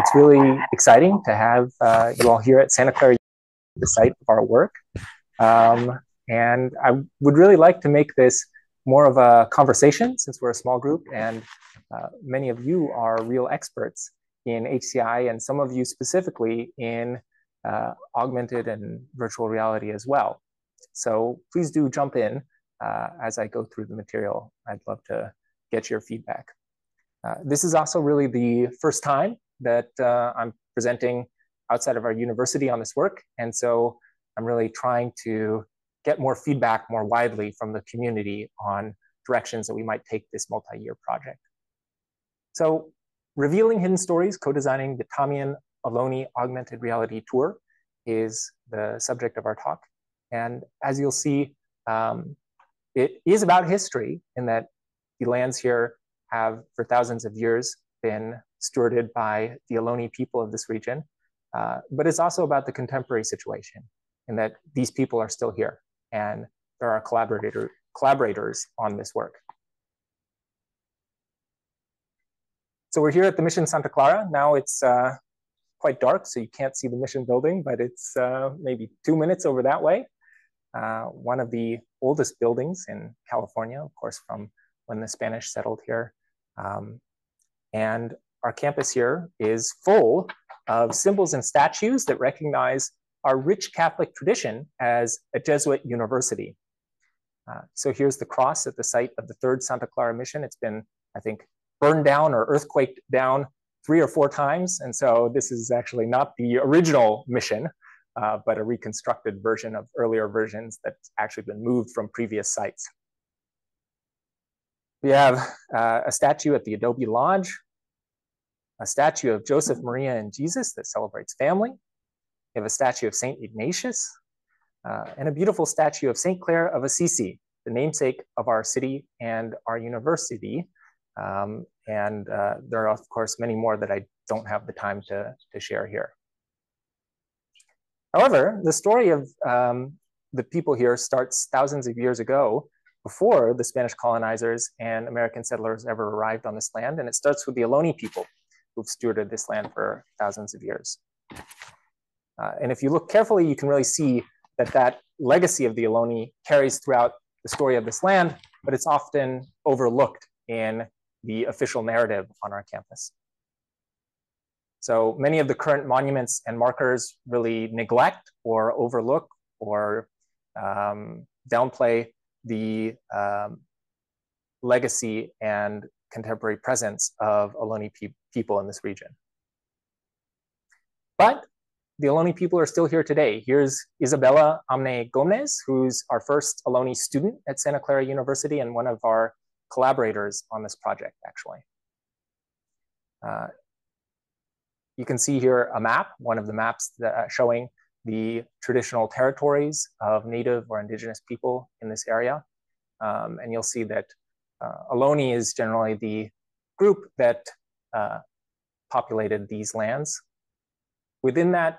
it's really exciting to have uh, you all here at Santa Clara, the site of our work. Um, and I would really like to make this more of a conversation since we're a small group and uh, many of you are real experts in HCI and some of you specifically in uh, augmented and virtual reality as well. So please do jump in uh, as I go through the material. I'd love to get your feedback. Uh, this is also really the first time that uh, I'm presenting outside of our university on this work. And so I'm really trying to get more feedback more widely from the community on directions that we might take this multi-year project. So revealing hidden stories, co-designing the Thámien Ohlone augmented reality tour is the subject of our talk. And as you'll see, um, it is about history in that the lands here have for thousands of years been stewarded by the Ohlone people of this region. Uh, but it's also about the contemporary situation and that these people are still here and there are collaborator, collaborators on this work. So we're here at the Mission Santa Clara. Now it's uh, quite dark, so you can't see the mission building, but it's uh, maybe two minutes over that way. Uh, one of the oldest buildings in California, of course, from when the Spanish settled here. Um, and our campus here is full of symbols and statues that recognize our rich Catholic tradition as a Jesuit university. Uh, so here's the cross at the site of the third Santa Clara mission. It's been, I think, burned down or earthquaked down three or four times. And so this is actually not the original mission, uh, but a reconstructed version of earlier versions that's actually been moved from previous sites. We have uh, a statue at the Adobe Lodge, a statue of Joseph, Maria, and Jesus that celebrates family. We have a statue of St. Ignatius, uh, and a beautiful statue of St. Clare of Assisi, the namesake of our city and our university, um, and uh, there are, of course, many more that I don't have the time to, to share here. However, the story of um, the people here starts thousands of years ago before the Spanish colonizers and American settlers ever arrived on this land. And it starts with the Ohlone people who've stewarded this land for thousands of years. Uh, and if you look carefully, you can really see that that legacy of the Ohlone carries throughout the story of this land, but it's often overlooked in the official narrative on our campus. So many of the current monuments and markers really neglect or overlook or um, downplay the um, legacy and contemporary presence of Ohlone pe people in this region. But the Ohlone people are still here today. Here's Isabella Amne Gomez, who's our first Ohlone student at Santa Clara University and one of our collaborators on this project, actually. Uh, you can see here a map, one of the maps that, uh, showing the traditional territories of native or indigenous people in this area. Um, and you'll see that Ohlone is generally the group that uh, populated these lands. Within that,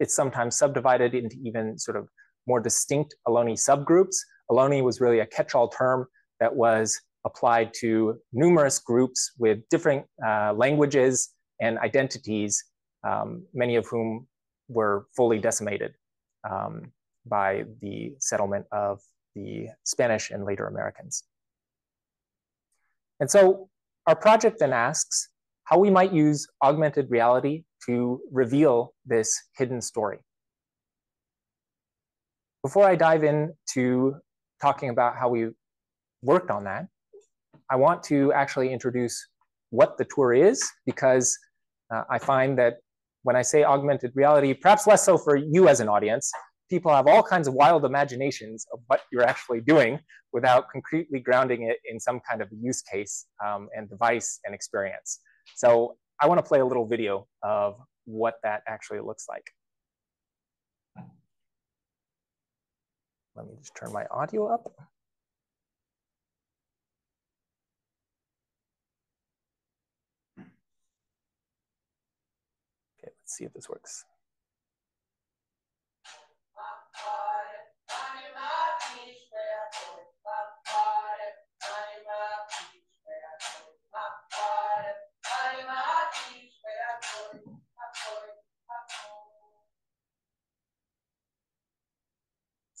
it's sometimes subdivided into even sort of more distinct Ohlone subgroups. Ohlone was really a catch-all term that was applied to numerous groups with different uh, languages and identities, um, many of whom were fully decimated um, by the settlement of the Spanish and later Americans. And so our project then asks how we might use augmented reality to reveal this hidden story. Before I dive into talking about how we worked on that, I want to actually introduce what the tour is because uh, I find that when I say augmented reality, perhaps less so for you as an audience, people have all kinds of wild imaginations of what you're actually doing without concretely grounding it in some kind of use case um, and device and experience. So I want to play a little video of what that actually looks like. Let me just turn my audio up. Okay, let's see if this works.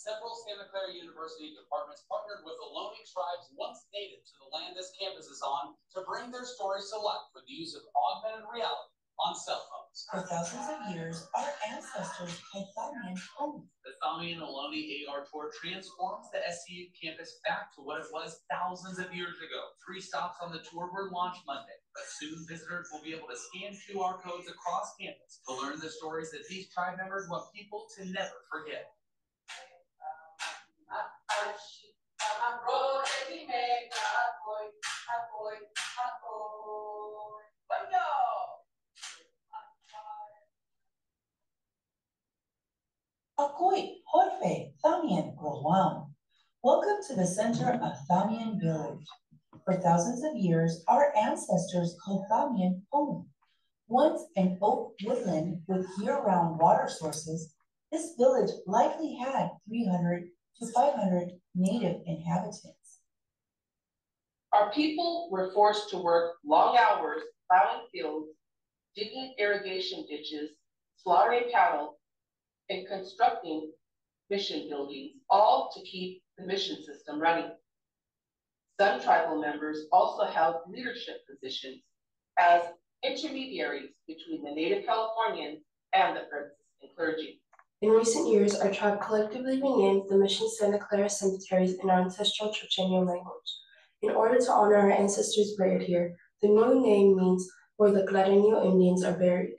Several Santa Clara University departments partnered with the Loning tribes once native to the land this campus is on to bring their stories to life for the use of augmented reality on cell phones. For thousands of years, our ancestors had found homes the Thámien Ohlone AR tour transforms the SCU campus back to what it was thousands of years ago. Three stops on the tour were launched Monday, but soon visitors will be able to scan QR codes across campus to learn the stories that these tribe members want people to never forget. Akoi, Hoife, Thámien, Rolwam. Welcome to the center of Thámien Village. For thousands of years, our ancestors called Thámien home. Once an oak woodland with year-round water sources, this village likely had 300 to 500 native inhabitants. Our people were forced to work long hours plowing fields, digging irrigation ditches, slaughtering cattle, and constructing mission buildings, all to keep the mission system running. Some tribal members also held leadership positions as intermediaries between the Native Californians and the Franciscan clergy. In recent years, our tribe collectively renamed the Mission Santa Clara cemeteries in our ancestral Chochenyo language. In order to honor our ancestors buried here, the new name means where the Clareño Indians are buried.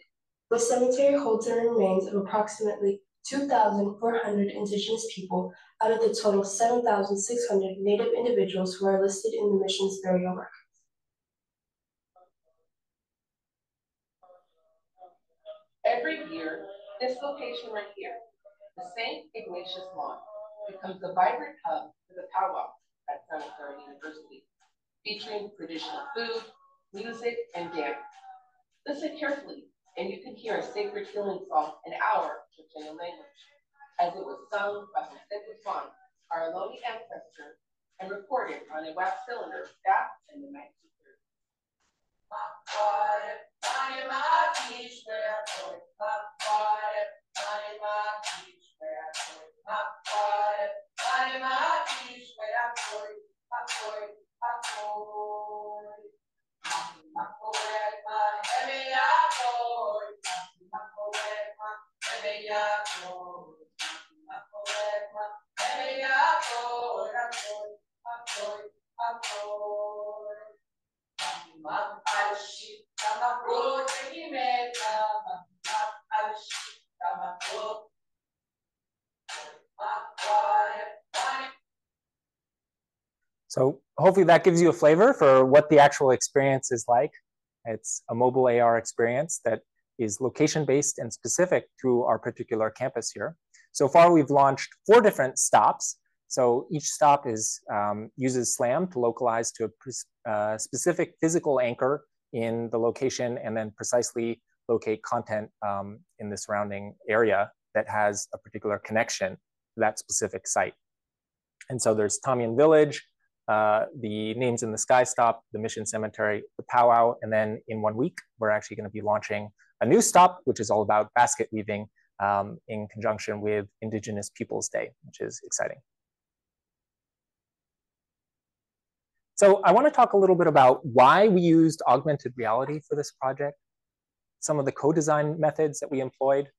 The cemetery holds the remains of approximately 2,400 indigenous people out of the total 7,600 native individuals who are listed in the mission's burial records. Every year, this location right here, the St. Ignatius Lawn, becomes a vibrant hub for the powwow at Santa Clara University, featuring traditional food, music, and dance. Listen carefully and you can hear a sacred healing song in our Chochenyo language, as it was sung by Jose Guzman, our Ohlone ancestor, and recorded on a wax cylinder back in the 1930s. So hopefully that gives you a flavor for what the actual experience is like. It's a mobile AR experience that is location-based and specific to our particular campus here. So far, we've launched four different stops. So each stop is um, uses SLAM to localize to a uh, specific physical anchor in the location and then precisely locate content um, in the surrounding area that has a particular connection to that specific site. And so there's Thámien Village, uh, the Names in the Sky stop, the Mission Cemetery, the powwow, and then in one week, we're actually gonna be launching a new stop, which is all about basket weaving um, in conjunction with Indigenous Peoples Day, which is exciting. So I wanna talk a little bit about why we used augmented reality for this project, some of the co-design methods that we employed,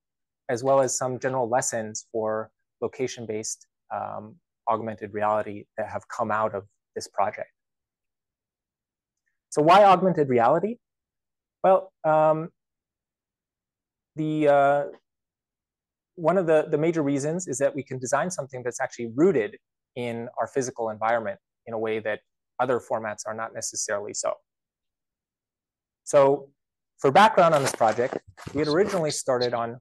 as well as some general lessons for location-based um, augmented reality that have come out of this project. So why augmented reality? Well, um, the uh, one of the, the major reasons is that we can design something that's actually rooted in our physical environment in a way that other formats are not necessarily so. So for background on this project, we had originally started on.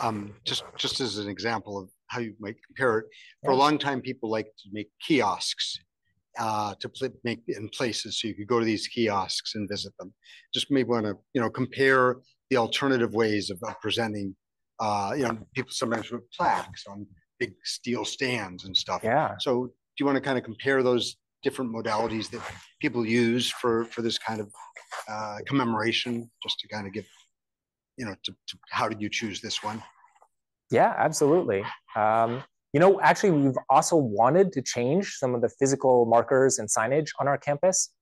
Um, just, just as an example of how you might compare it, for yeah. a long time, people like to make kiosks uh, to pl- make in places. So you could go to these kiosks and visit them. Just maybe want to, you know, compare the alternative ways of, of presenting. Uh, you know, people sometimes put plaques on big steel stands and stuff. Yeah. So do you want to kind of compare those different modalities that people use for for this kind of uh, commemoration, just to kind of give, you know, to, to how did you choose this one? Yeah, absolutely. Um, You know, actually, we've also wanted to change some of the physical markers and signage on our campus.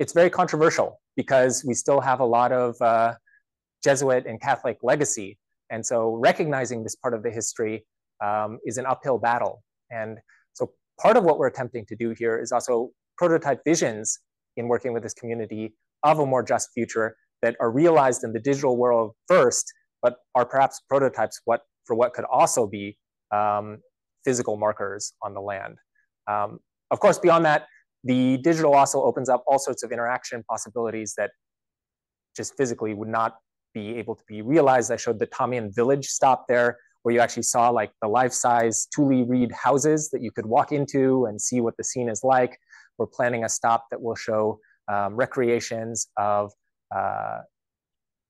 It's very controversial because we still have a lot of uh, Jesuit and Catholic legacy. And so recognizing this part of the history um, is an uphill battle. And so part of what we're attempting to do here is also prototype visions in working with this community of a more just future that are realized in the digital world first, but are perhaps prototypes what, for what could also be um, physical markers on the land. Um, of course, beyond that, the digital also opens up all sorts of interaction possibilities that just physically would not be able to be realized. I showed the Thámien village stop there, where you actually saw like the life-size Tule Reed houses that you could walk into and see what the scene is like. We're planning a stop that will show um, recreations of uh,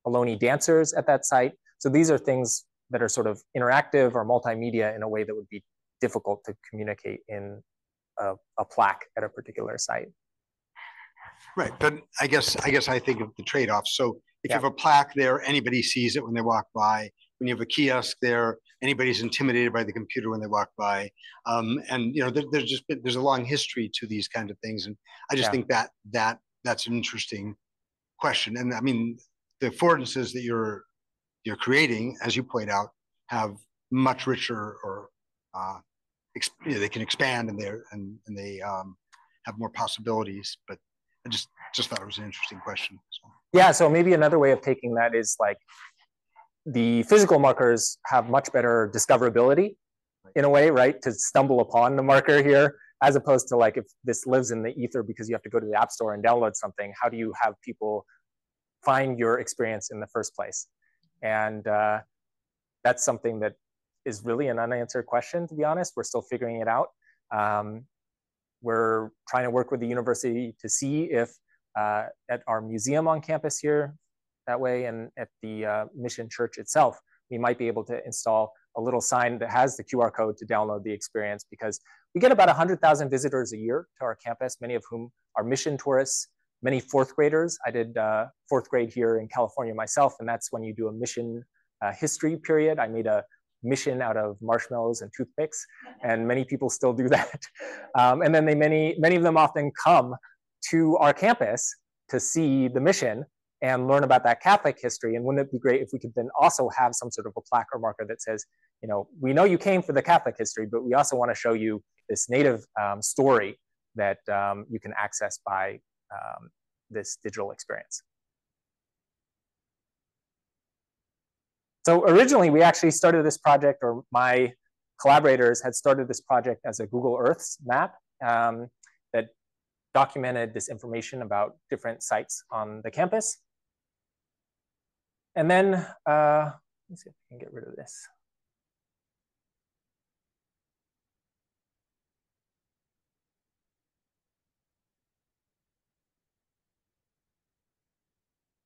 Ohlone dancers at that site. So these are things that are sort of interactive or multimedia in a way that would be difficult to communicate in a, a plaque at a particular site. Right, but I guess I guess I think of the trade-offs. So if Yeah. you have a plaque there, anybody sees it when they walk by. When you have a kiosk there, anybody's intimidated by the computer when they walk by. Um, and you know, there, there's just been, there's a long history to these kind of things, and I just Yeah. think that that that's an interesting question. And I mean, the affordances that you're you're creating, as you point out, have much richer or uh, you know, they can expand and they're and, and they um, have more possibilities. But I just just thought it was an interesting question. So. Yeah, so maybe another way of taking that is like the physical markers have much better discoverability in a way, right? To stumble upon the marker here, as opposed to like if this lives in the ether because you have to go to the app store and download something, how do you have people find your experience in the first place? And uh, that's something that is really an unanswered question, to be honest. We're still figuring it out. Um, we're trying to work with the university to see if uh, at our museum on campus here that way and at the uh, mission church itself we might be able to install a little sign that has the qr code to download the experience because we get about 100000 visitors a year to our campus many of whom are mission tourists many fourth graders. I did uh, fourth grade here in california myself and that's when you do a mission uh, history period. I made a mission out of marshmallows and toothpicks and many people still do that um, and then they many many of them often come to our campus to see the mission and learn about that Catholic history. And wouldn't it be great if we could then also have some sort of a plaque or marker that says, you know, we know you came for the Catholic history, but we also want to show you this native um, story that um, you can access by um, this digital experience. So originally, we actually started this project, or my collaborators had started this project as a Google Earths map um, that documented this information about different sites on the campus. And then, uh, let's see if I can get rid of this.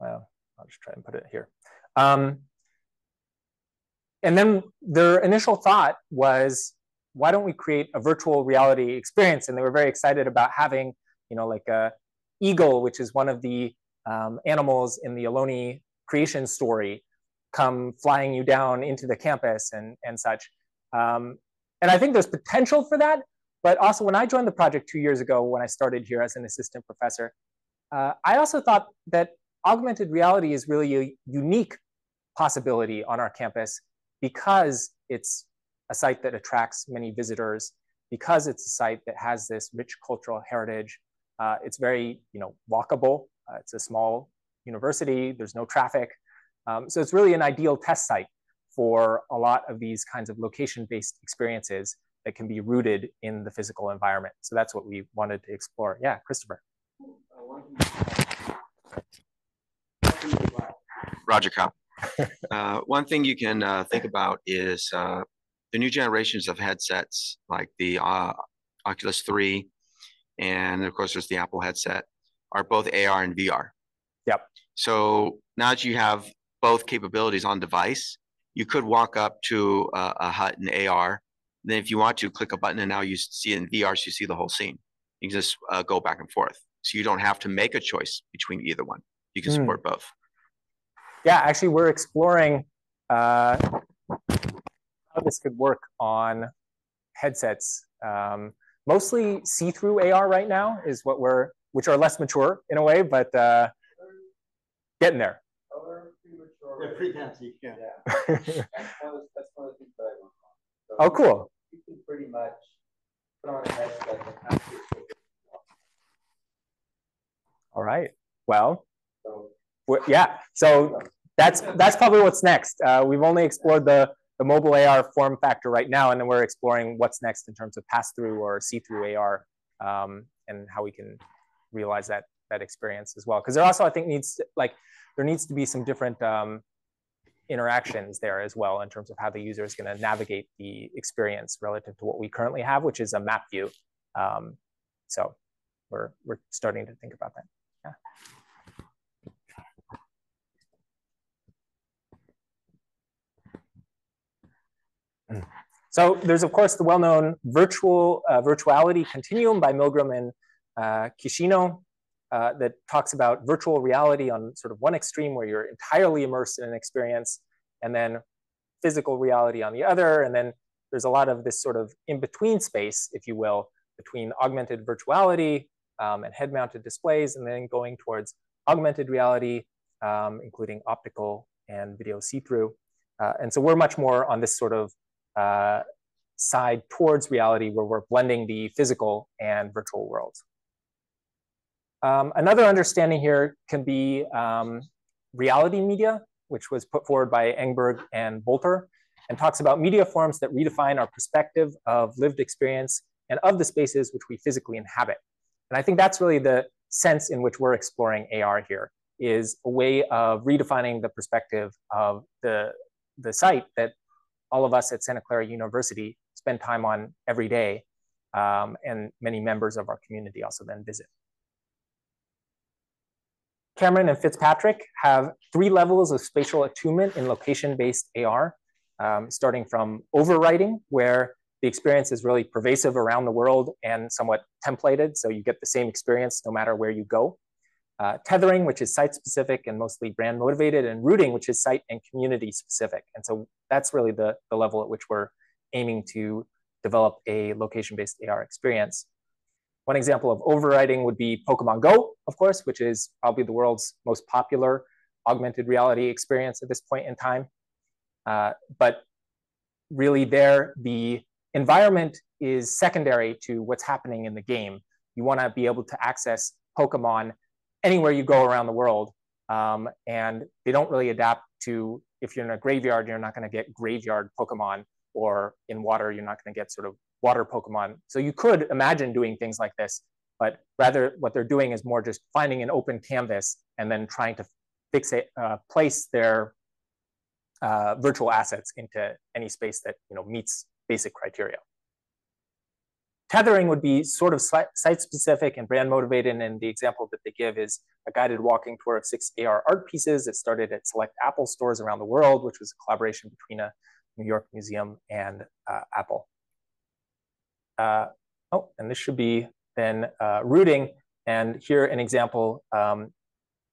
Well, I'll just try and put it here. Um, and then their initial thought was, why don't we create a virtual reality experience? And they were very excited about having, you know, like a eagle, which is one of the um, animals in the Ohlone creation story, come flying you down into the campus and, and such. Um, and I think there's potential for that. But also, when I joined the project two years ago, when I started here as an assistant professor, uh, I also thought that augmented reality is really a unique possibility on our campus because it's a site that attracts many visitors, because it's a site that has this rich cultural heritage. Uh, it's very, you know, walkable. Uh, it's a small university. There's no traffic. Um, so it's really an ideal test site for a lot of these kinds of location-based experiences that can be rooted in the physical environment. So that's what we wanted to explore. Yeah, Christopher. Roger Cop. uh, one thing you can uh, think about is uh, the new generations of headsets, like the uh, Oculus 3, and of course, there's the Apple headset, are both AR and VR. Yep. So now that you have both capabilities on device, you could walk up to a, a hut in AR. Then, if you want to, click a button, and now you see it in VR, so you see the whole scene. You can just uh, go back and forth. So you don't have to make a choice between either one. You can Hmm. support both. Yeah, actually, we're exploring uh, how this could work on headsets. Um, mostly see-through AR right now is what we're, which are less mature in a way, but uh, getting there. Yeah, pre-fancy, yeah. That's one of the, that's one of the things that I work on. So oh, cool. You can pretty much put on a headset and actually. All right. Well, So w- yeah. So that's that's probably what's next. Uh, we've only explored the the mobile AR form factor right now, and then we're exploring what's next in terms of pass-through or see-through AR, um, and how we can realize that that experience as well. Because there also, I think, needs to, like there needs to be some different um, interactions there as well in terms of how the user is going to navigate the experience relative to what we currently have, which is a map view. Um, so we're we're starting to think about that. Yeah. So there's of course the well-known virtual uh, virtuality continuum by Milgram and uh, Kishino uh, that talks about virtual reality on sort of one extreme where you're entirely immersed in an experience, and then physical reality on the other, and then there's a lot of this sort of in-between space, if you will, between augmented virtuality um, and head-mounted displays, and then going towards augmented reality, um, including optical and video see-through. Uh, and so we're much more on this sort of uh, side towards reality where we're blending the physical and virtual worlds. Um, another understanding here can be um, reality media, which was put forward by Engberg and Bolter, and talks about media forms that redefine our perspective of lived experience and of the spaces which we physically inhabit. And I think that's really the sense in which we're exploring AR here, is a way of redefining the perspective of the, the site that all of us at Santa Clara University spend time on every day, um, and many members of our community also then visit. Cameron and Fitzpatrick have three levels of spatial attunement in location-based AR, um, starting from overwriting, where the experience is really pervasive around the world and somewhat templated, so you get the same experience no matter where you go. Uh, tethering, which is site-specific and mostly brand-motivated, and routing, which is site and community-specific. And so that's really the, the level at which we're aiming to develop a location-based AR experience. One example of overriding would be Pokemon Go, of course, which is probably the world's most popular augmented reality experience at this point in time. Uh, but really there, the environment is secondary to what's happening in the game. You wanna be able to access Pokemon anywhere you go around the world. Um, and they don't really adapt to, if you're in a graveyard, you're not gonna get graveyard Pokemon, or in water, you're not gonna get sort of water Pokemon. So you could imagine doing things like this, but rather what they're doing is more just finding an open canvas and then trying to fixate, uh, place their uh, virtual assets into any space that you know meets basic criteria. Tethering would be sort of site-specific and brand-motivated, and the example that they give is a guided walking tour of six AR art pieces that started at select Apple stores around the world, which was a collaboration between a New York museum and uh, Apple. Uh, oh, and this should be then uh, routing. And here an example um,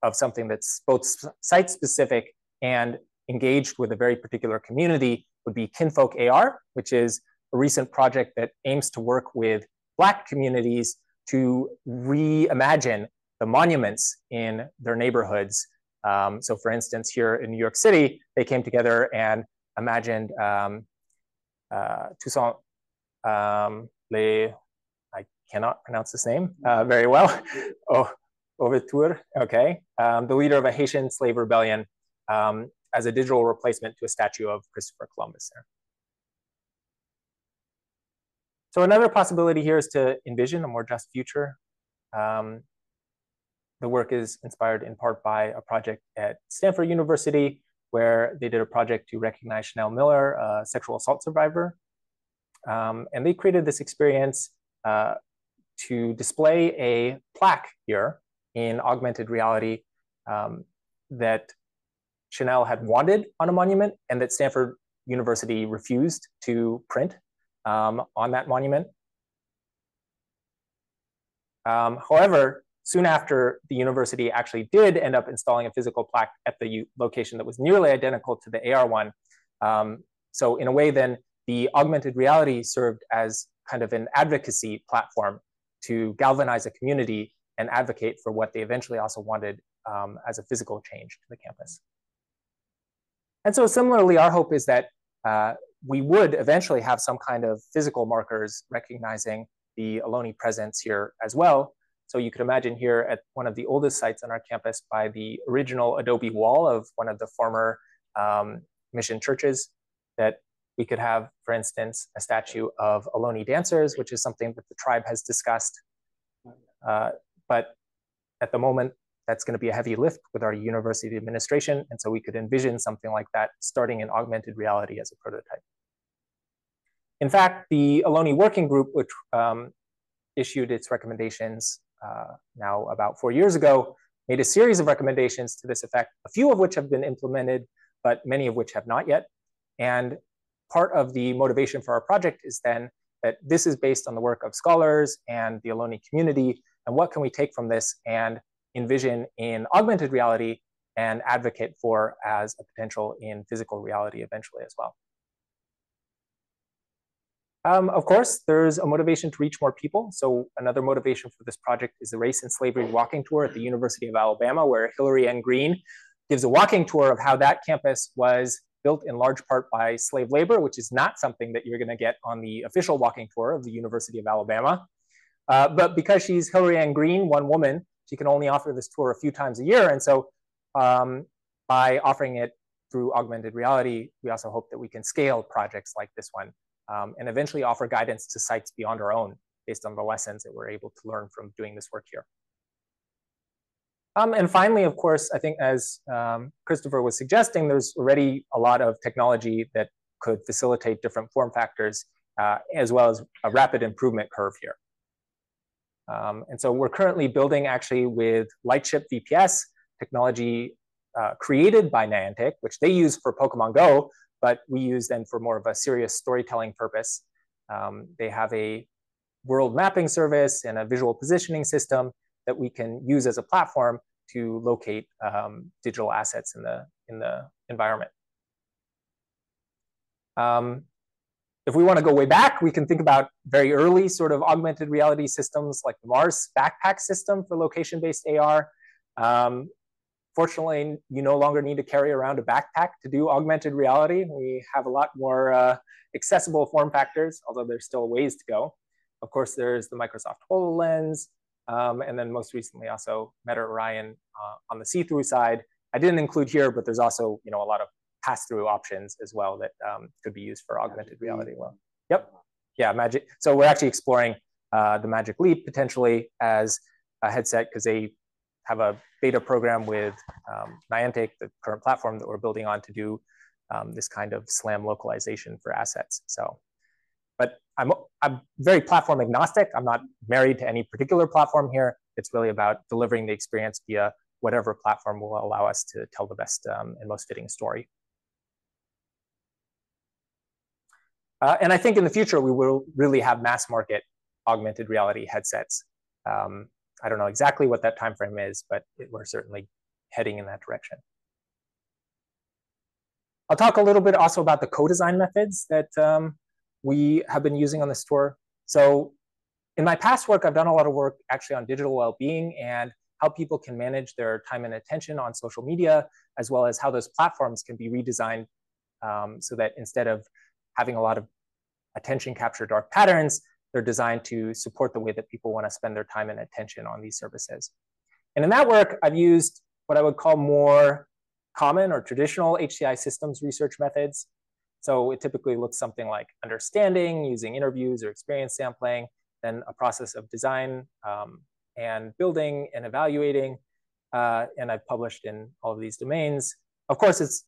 of something that's both site specific and engaged with a very particular community would be Kinfolk AR, which is a recent project that aims to work with Black communities to reimagine the monuments in their neighborhoods. Um, so for instance, here in New York City, they came together and imagined um, uh, Toussaint um, Le, I cannot pronounce this name uh, very well. oh, Overture, okay. Um, the leader of a Haitian slave rebellion um, as a digital replacement to a statue of Christopher Columbus there. So another possibility here is to envision a more just future. Um, the work is inspired in part by a project at Stanford University where they did a project to recognize Chanel Miller, a sexual assault survivor, um, and they created this experience uh, to display a plaque here in augmented reality um, that Chanel had wanted on a monument and that Stanford University refused to print um, on that monument. Um, however, soon after the university actually did end up installing a physical plaque at the location that was nearly identical to the AR one. Um, so in a way then the augmented reality served as kind of an advocacy platform to galvanize a community and advocate for what they eventually also wanted um, as a physical change to the campus. And so similarly, our hope is that uh, we would eventually have some kind of physical markers recognizing the Ohlone presence here as well. So you could imagine here at one of the oldest sites on our campus by the original adobe wall of one of the former um, mission churches that we could have, for instance, a statue of Ohlone dancers, which is something that the tribe has discussed. Uh, but at the moment, that's going to be a heavy lift with our university administration. And so we could envision something like that starting in augmented reality as a prototype. In fact, the Ohlone Working Group, which um, issued its recommendations uh, now about four years ago, made a series of recommendations to this effect, a few of which have been implemented, but many of which have not yet. And part of the motivation for our project is then that this is based on the work of scholars and the Ohlone community, and what can we take from this and envision in augmented reality and advocate for as a potential in physical reality eventually as well. Um, of course, there's a motivation to reach more people. So another motivation for this project is the Race and Slavery Walking Tour at the University of Alabama, where Hilary N. Green gives a walking tour of how that campus was built in large part by slave labor, which is not something that you're going to get on the official walking tour of the University of Alabama. Uh, but because she's Hilary N. Green, one woman, she can only offer this tour a few times a year. And so um, by offering it through augmented reality, we also hope that we can scale projects like this one um, and eventually offer guidance to sites beyond our own based on the lessons that we're able to learn from doing this work here. Um, and finally, of course, I think as um, Christopher was suggesting, there's already a lot of technology that could facilitate different form factors, uh, as well as a rapid improvement curve here. Um, and so we're currently building actually with Lightship VPS technology uh, created by Niantic, which they use for Pokemon Go, but we use them for more of a serious storytelling purpose. Um, they have a world mapping service and a visual positioning system that we can use as a platform to locate um, digital assets in the, in the environment. Um, if we want to go way back, we can think about very early sort of augmented reality systems like the Mars backpack system for location-based AR. Um, fortunately, you no longer need to carry around a backpack to do augmented reality. We have a lot more uh, accessible form factors, although there's still ways to go. Of course, there's the Microsoft HoloLens, um, and then most recently also Meta Orion uh, on the see-through side. I didn't include here, but there's also you know a lot of pass-through options as well that um, could be used for augmented reality. Well, yep, yeah, Magic. So we're actually exploring uh, the Magic Leap potentially as a headset because they have a beta program with um, Niantic, the current platform that we're building on to do um, this kind of SLAM localization for assets. So but I'm, I'm very platform agnostic. I'm not married to any particular platform here. It's really about delivering the experience via whatever platform will allow us to tell the best um, and most fitting story. Uh, and I think in the future, we will really have mass market augmented reality headsets. Um, I don't know exactly what that time frame is, but it, we're certainly heading in that direction. I'll talk a little bit also about the co-design methods that um, we have been using on this tour. So in my past work, I've done a lot of work actually on digital well-being and how people can manage their time and attention on social media, as well as how those platforms can be redesigned um, so that instead of having a lot of attention capture dark patterns, they're designed to support the way that people want to spend their time and attention on these services. And in that work, I've used what I would call more common or traditional HCI systems research methods. So it typically looks something like understanding, using interviews or experience sampling, then a process of design um, and building and evaluating. Uh, and I've published in all of these domains. Of course, it's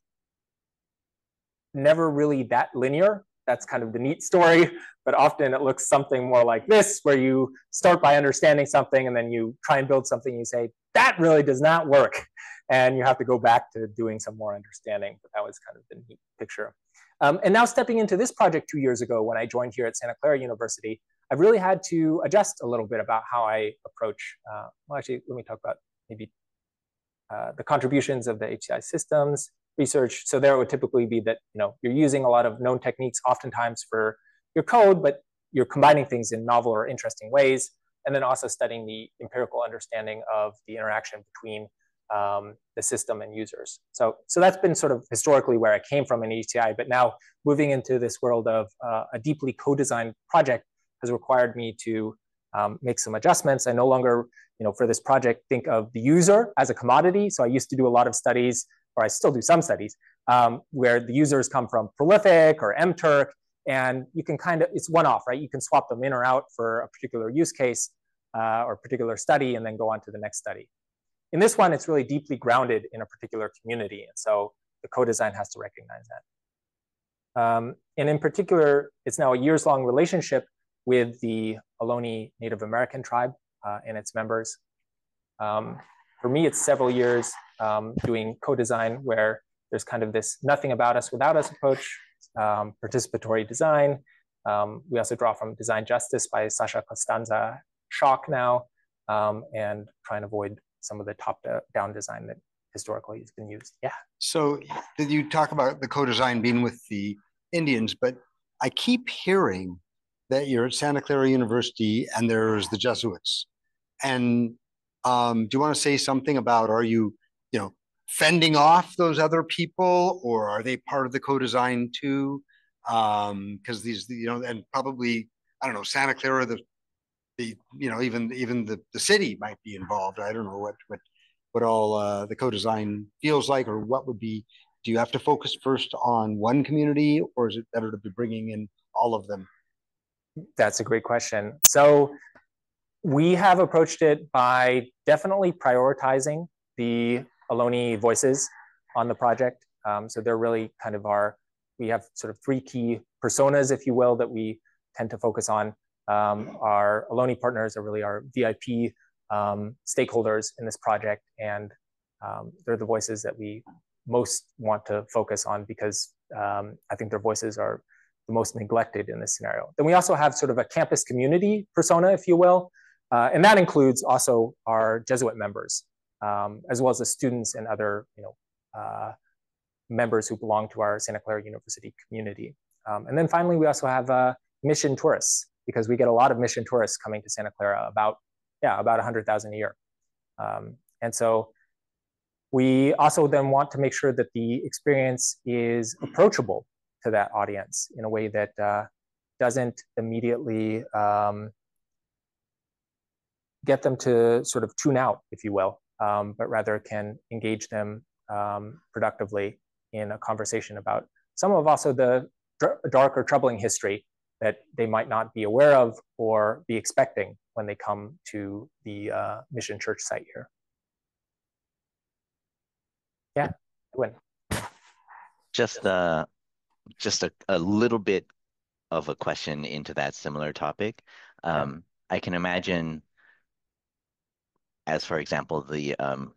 never really that linear. That's kind of the neat story, but often it looks something more like this, where you start by understanding something and then you try and build something, and you say, that really does not work. And you have to go back to doing some more understanding, but that was kind of the neat picture. Um, and now stepping into this project two years ago when I joined here at Santa Clara University, I've really had to adjust a little bit about how I approach, uh, well, actually, let me talk about maybe uh, the contributions of the HCI systems research. So there would typically be that you know you're using a lot of known techniques oftentimes for your code, but you're combining things in novel or interesting ways, and then also studying the empirical understanding of the interaction between um, the system and users. So, so that's been sort of historically where I came from in HCI, but now moving into this world of uh, a deeply co-designed project has required me to um, make some adjustments. I no longer, you know, for this project, think of the user as a commodity. So I used to do a lot of studies, or I still do some studies, um, where the users come from Prolific or mTurk, and you can kind of, it's one-off, right? You can swap them in or out for a particular use case uh, or particular study and then go on to the next study. In this one, it's really deeply grounded in a particular community. And so the co-design has to recognize that. Um, and in particular, it's now a years-long relationship with the Ohlone Native American tribe uh, and its members. Um, for me, it's several years um, doing co-design where there's kind of this nothing about us without us approach, um, participatory design. Um, we also draw from Design Justice by Sasha Costanza Chock now, um, and try and avoid some of the top-down design that historically has been used. Yeah. So you talk about the co-design being with the Indians, but I keep hearing that you're at Santa Clara University and there's the Jesuits. And um, do you want to say something about are you, you know, fending off those other people or are they part of the co-design too? Because um, these, you know, and probably I don't know, Santa Clara, the the you know even even the, the city might be involved. I don't know what what what all uh, the co-design feels like, or what would be. Do you have to focus first on one community, or is it better to be bringing in all of them? That's a great question. So we have approached it by definitely prioritizing the Ohlone voices on the project. Um, so they're really kind of our, we have sort of three key personas, if you will, that we tend to focus on. Um, our Ohlone partners are really our VIP um, stakeholders in this project, and um, they're the voices that we most want to focus on because um, I think their voices are the most neglected in this scenario. Then we also have sort of a campus community persona, if you will, uh, and that includes also our Jesuit members, um, as well as the students and other you know, uh, members who belong to our Santa Clara University community. Um, and then finally, we also have uh, mission tourists because we get a lot of mission tourists coming to Santa Clara, about, yeah, about 100,000 a year. Um, and so we also then want to make sure that the experience is approachable to that audience in a way that uh, doesn't immediately um, get them to sort of tune out, if you will, um, but rather can engage them um, productively in a conversation about some of also the dark or troubling history that they might not be aware of or be expecting when they come to the uh, Mission Church site here. Yeah, Gwen. Just uh, just a, a little bit of a question into that similar topic. Um, I can imagine, as for example, the um,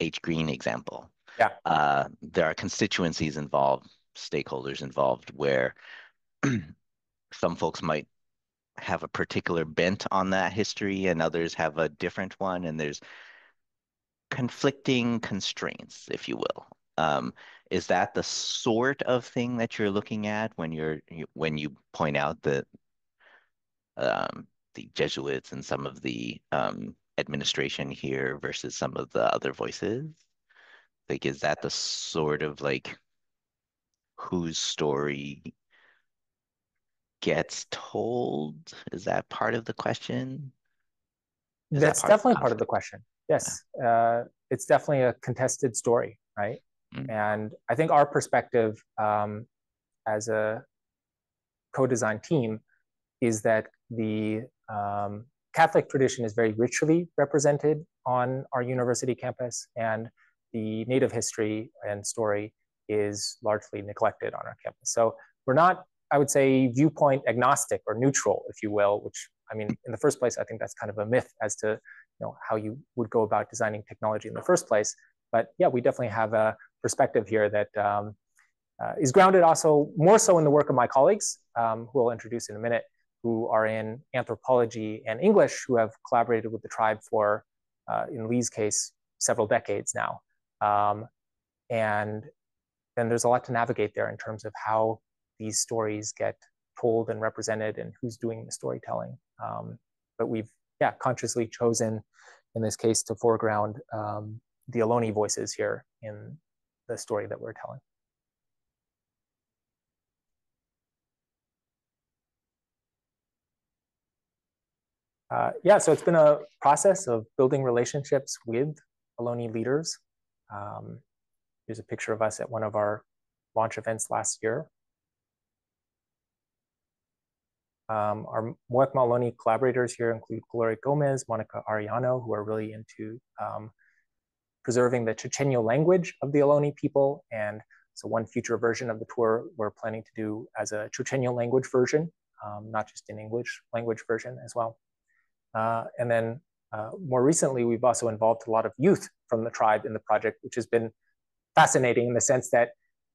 H Green example. Yeah. Uh, there are constituencies involved, stakeholders involved, where some folks might have a particular bent on that history and others have a different one and there's conflicting constraints if you will um, is that the sort of thing that you're looking at when you're when you point out that um, the Jesuits and some of the um, administration here versus some of the other voices? Like, is that the sort of like whose story gets told? Is that part of the question? Is That's that definitely part of the question. Yes, uh, it's definitely a contested story, right? Mm-hmm. And I think our perspective um, as a co-design team is that the um, Catholic tradition is very richly represented on our university campus, and the Native history and story is largely neglected on our campus. So we're not, I would say, viewpoint agnostic or neutral, if you will. Which I mean, in the first place, I think that's kind of a myth as to you know how you would go about designing technology in the first place. But yeah, we definitely have a perspective here that um, uh, is grounded also more so in the work of my colleagues, um, who I'll introduce in a minute, who are in anthropology and English, who have collaborated with the tribe for, uh, in Lee's case, several decades now. Um, and then there's a lot to navigate there in terms of how these stories get told and represented and who's doing the storytelling. Um, but we've, yeah, consciously chosen in this case to foreground um, the Ohlone voices here in the story that we're telling. Uh, yeah, so it's been a process of building relationships with Ohlone leaders. Um, here's a picture of us at one of our launch events last year. Um, our Muwekma Ohlone collaborators here include Gloria Gomez, Monica Arellano, who are really into um, preserving the Chochenyo language of the Ohlone people. And so one future version of the tour we're planning to do as a Chochenyo language version, um, not just an English language version as well. Uh, and then uh, more recently, we've also involved a lot of youth from the tribe in the project, which has been fascinating in the sense that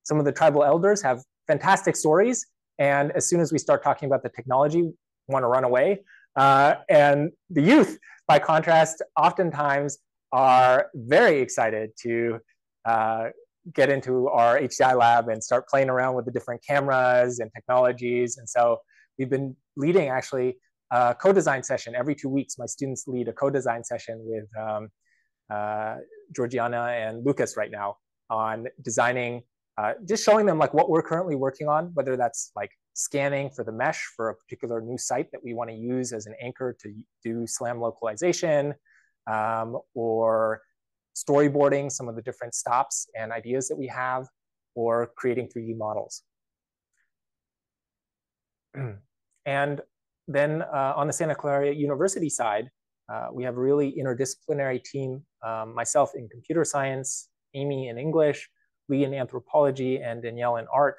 some of the tribal elders have fantastic stories. And as soon as we start talking about the technology, want to run away. Uh, and the youth, by contrast, oftentimes are very excited to uh, get into our HCI lab and start playing around with the different cameras and technologies. And so we've been leading actually a co-design session every two weeks. My students lead a co-design session with um, uh, Georgiana and Lucas right now on designing, uh, just showing them like what we're currently working on, whether that's like scanning for the mesh for a particular new site that we want to use as an anchor to do SLAM localization, um, or storyboarding some of the different stops and ideas that we have, or creating 3D models. and then uh, on the Santa Clara University side, uh, we have a really interdisciplinary team, um, myself in computer science, Amy in English, Lee in anthropology, and Danielle in art.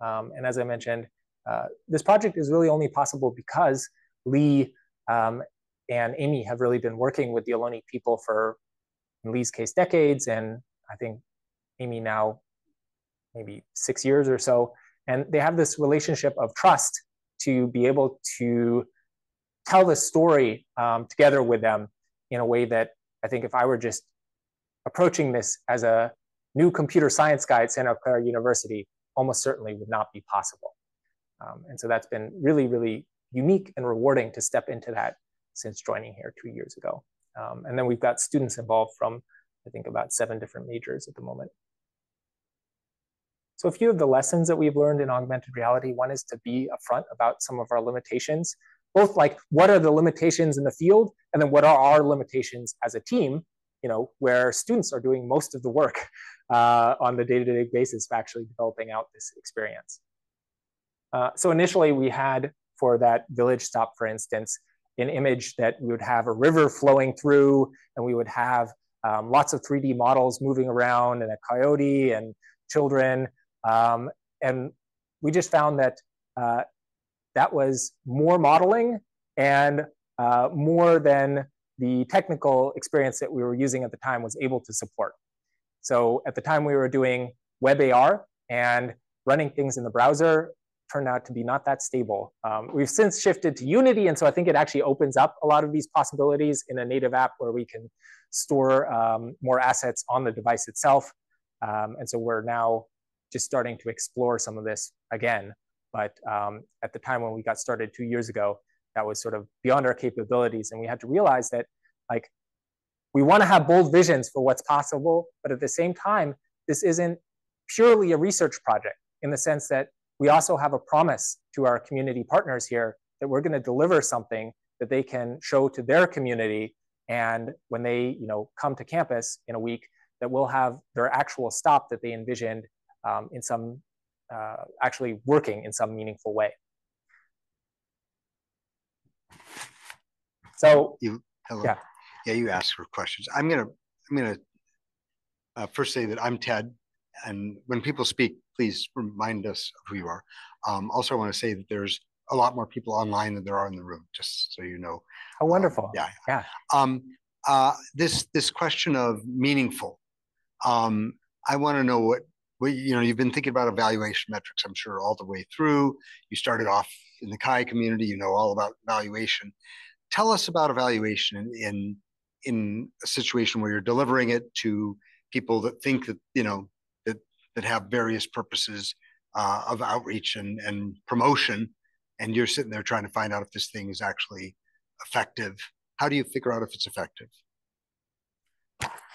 Um, and as I mentioned, uh, this project is really only possible because Lee um, and Amy have really been working with the Ohlone people for, in Lee's case, decades, and I think Amy now maybe six years or so. And they have this relationship of trust to be able to tell the story um, together with them in a way that I think if I were just approaching this as a new computer science guy at Santa Clara University, almost certainly would not be possible. Um, and so that's been really, really unique and rewarding to step into that since joining here two years ago. Um, and then we've got students involved from, I think, about seven different majors at the moment. So a few of the lessons that we've learned in augmented reality, one is to be upfront about some of our limitations, both like what are the limitations in the field, and then what are our limitations as a team, you know, where students are doing most of the work uh, on the day-to-day -day basis of actually developing out this experience. Uh, so initially we had for that village stop, for instance, an image that we would have a river flowing through and we would have um, lots of 3D models moving around and a coyote and children um, and we just found that uh, that was more modeling and uh, more than the technical experience that we were using at the time was able to support. So at the time we were doing web AR and running things in the browser turned out to be not that stable. Um, we've since shifted to Unity, and so I think it actually opens up a lot of these possibilities in a native app where we can store um, more assets on the device itself. Um, and so we're now just starting to explore some of this again. But um, at the time when we got started two years ago, that was sort of beyond our capabilities. And we had to realize that like, we wanna have bold visions for what's possible, but at the same time, this isn't purely a research project in the sense that we also have a promise to our community partners here that we're gonna deliver something that they can show to their community. And when they you know, come to campus in a week, that we'll have their actual stop that they envisioned um, in some, uh, actually working in some meaningful way. So, you, hello. yeah. Yeah, you asked for questions. I'm gonna, I'm gonna uh, first say that I'm Ted, and when people speak, please remind us of who you are. Um, also, I want to say that there's a lot more people online than there are in the room, just so you know. How wonderful. Um, yeah. Yeah. Um, uh, this this question of meaningful. Um, I want to know what you know, you've been thinking about evaluation metrics, I'm sure, all the way through. You started off in the CHI community, you know all about evaluation. Tell us about evaluation in, in, in a situation where you're delivering it to people that think that, you know, that that have various purposes uh, of outreach and, and promotion, and you're sitting there trying to find out if this thing is actually effective. How do you figure out if it's effective?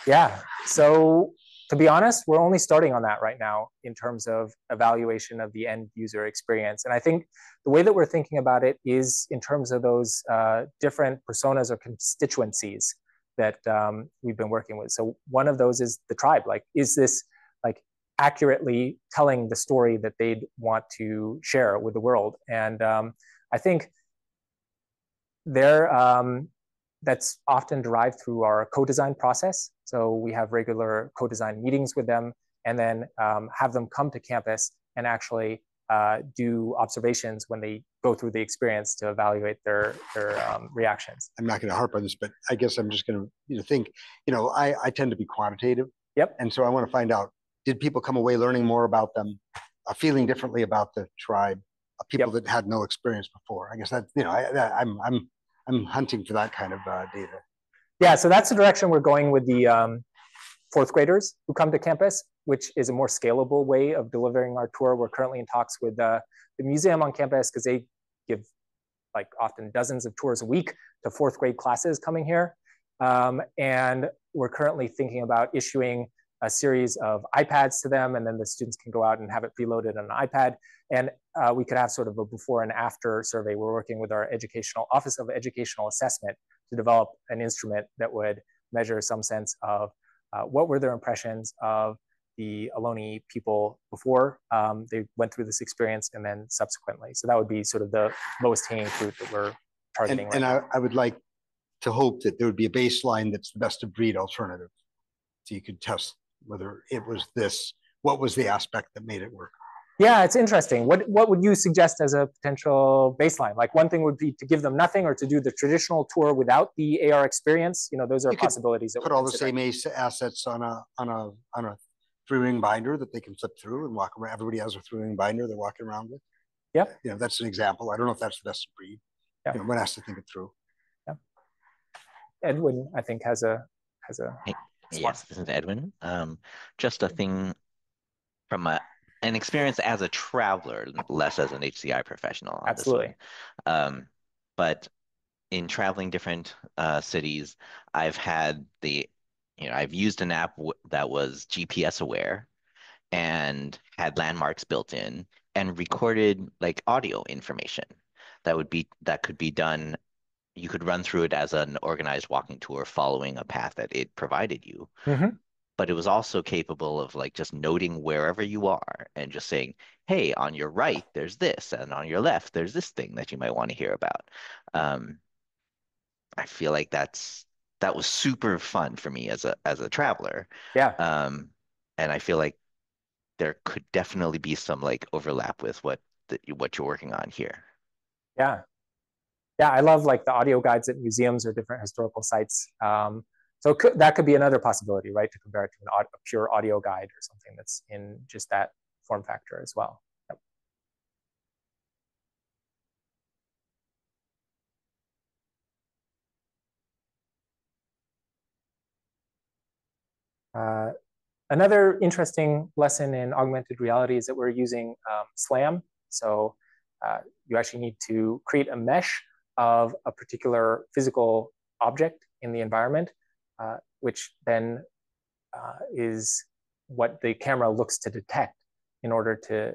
Yeah. So to be honest, we're only starting on that right now in terms of evaluation of the end user experience. And I think the way that we're thinking about it is in terms of those uh, different personas or constituencies that um, we've been working with. So one of those is the tribe. Like, is this like accurately telling the story that they'd want to share with the world? And um, I think there um, that's often derived through our co-design process. So we have regular co-design meetings with them and then um, have them come to campus and actually uh, do observations when they go through the experience to evaluate their their um, reactions. I'm not going to harp on this, but I guess I'm just going to you know think you know I I tend to be quantitative. Yep. And so I want to find out did people come away learning more about them, uh, feeling differently about the tribe, uh, people yep. that had no experience before. I guess that you know I, I'm I'm I'm hunting for that kind of uh, data. Yeah, so that's the direction we're going with the um, fourth graders who come to campus, which is a more scalable way of delivering our tour. We're currently in talks with uh, the museum on campus because they give like often dozens of tours a week to fourth grade classes coming here. Um, and we're currently thinking about issuing a series of iPads to them, and then the students can go out and have it preloaded on an iPad. And uh, we could have sort of a before and after survey. We're working with our educational Office of Educational Assessment to develop an instrument that would measure some sense of uh, what were their impressions of the Ohlone people before um, they went through this experience and then subsequently. So that would be sort of the lowest hanging fruit that we're targeting. And, right and I, I, would like to hope that there would be a baseline that's the best of breed alternative. So you could test whether it was this, what was the aspect that made it work? Yeah, it's interesting. What what would you suggest as a potential baseline? Like one thing would be to give them nothing, or to do the traditional tour without the AR experience. You know, those are you possibilities. That put all the same assets on a on a on a three ring binder that they can flip through and walk around. Everybody has a three ring binder they're walking around with. Yeah, you know, that's an example. I don't know if that's the best breed. Yeah, you know, one has to think it through. Yeah, Edwin, I think has a has a. Hey, yes, this is Edwin. Um, just a thing from a an experience as a traveler, less as an HCI professional. Absolutely. Um, but in traveling different uh, cities, I've had the, you know, I've used an app that was GPS aware and had landmarks built in and recorded like audio information that would be that could be done you could run through it as an organized walking tour following a path that it provided you mm-hmm but it was also capable of like just noting wherever you are and just saying, hey, on your right, there's this, and on your left, there's this thing that you might want to hear about. Um, I feel like that's that was super fun for me as a as a traveler. Yeah. Um, and I feel like there could definitely be some like overlap with what the, what you're working on here. Yeah. Yeah, I love like the audio guides at museums or different historical sites. Um, so could, that could be another possibility, right, to compare it to a pure audio guide or something that's in just that form factor as well. Yep. Uh, another interesting lesson in augmented reality is that we're using um, SLAM. So uh, you actually need to create a mesh of a particular physical object in the environment uh, which then uh, is what the camera looks to detect in order to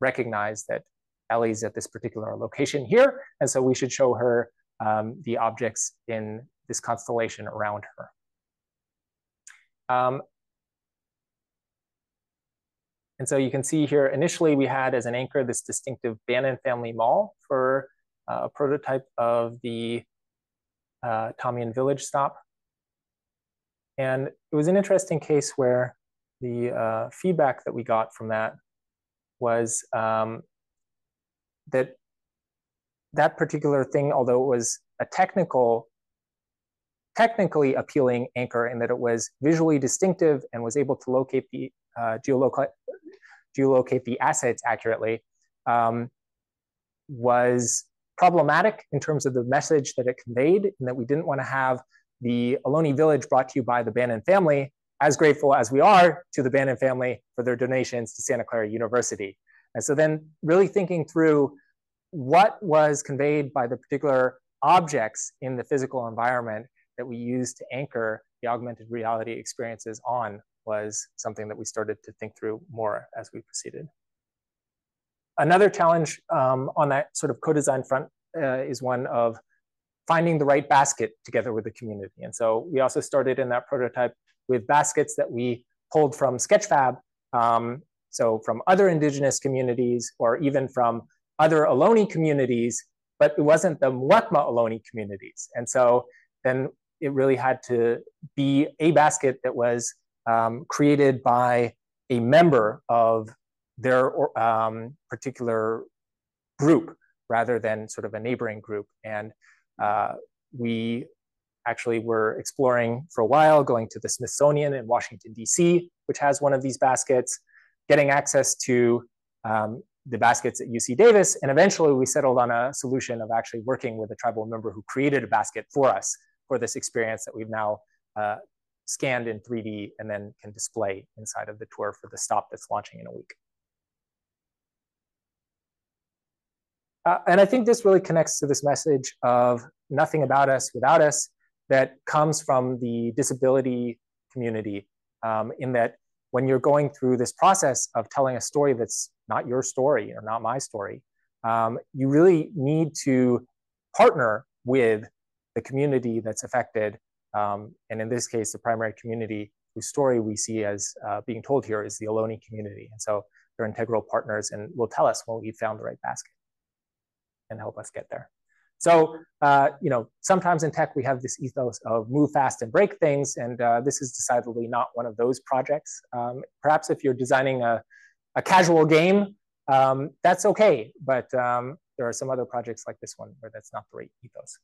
recognize that Ellie's at this particular location here. And so we should show her um, the objects in this constellation around her. Um, and so you can see here, initially we had as an anchor this distinctive Bannan family mall for uh, a prototype of the uh, Thámien village stop. And it was an interesting case where the uh, feedback that we got from that was um, that that particular thing, although it was a technical, technically appealing anchor in that it was visually distinctive and was able to locate the uh, geolocate, geolocate the assets accurately, um, was problematic in terms of the message that it conveyed, and that we didn't want to have the Ohlone village brought to you by the Bannan family as grateful as we are to the Bannan family for their donations to Santa Clara University. And so then really thinking through what was conveyed by the particular objects in the physical environment that we use to anchor the augmented reality experiences on was something that we started to think through more as we proceeded. Another challenge um, on that sort of co-design front uh, is one of finding the right basket together with the community. And so we also started in that prototype with baskets that we pulled from Sketchfab, um, so from other indigenous communities or even from other Ohlone communities, but it wasn't the Muwekma Ohlone communities. And so then it really had to be a basket that was um, created by a member of their um, particular group rather than sort of a neighboring group. And uh, we actually were exploring for a while, going to the Smithsonian in Washington, DC, which has one of these baskets, getting access to um, the baskets at UC Davis. And eventually we settled on a solution of actually working with a tribal member who created a basket for us for this experience that we've now uh, scanned in 3D and then can display inside of the tour for the stop that's launching in a week. Uh, and I think this really connects to this message of nothing about us without us that comes from the disability community um, in that when you're going through this process of telling a story that's not your story or not my story, um, you really need to partner with the community that's affected. Um, and in this case, the primary community whose story we see as uh, being told here is the Ohlone community. And so they're integral partners and will tell us when we've found the right basket and help us get there. So, uh, you know, sometimes in tech we have this ethos of move fast and break things, and uh, this is decidedly not one of those projects. Um, perhaps if you're designing a, a casual game, um, that's okay, but um, there are some other projects like this one where that's not the right ethos.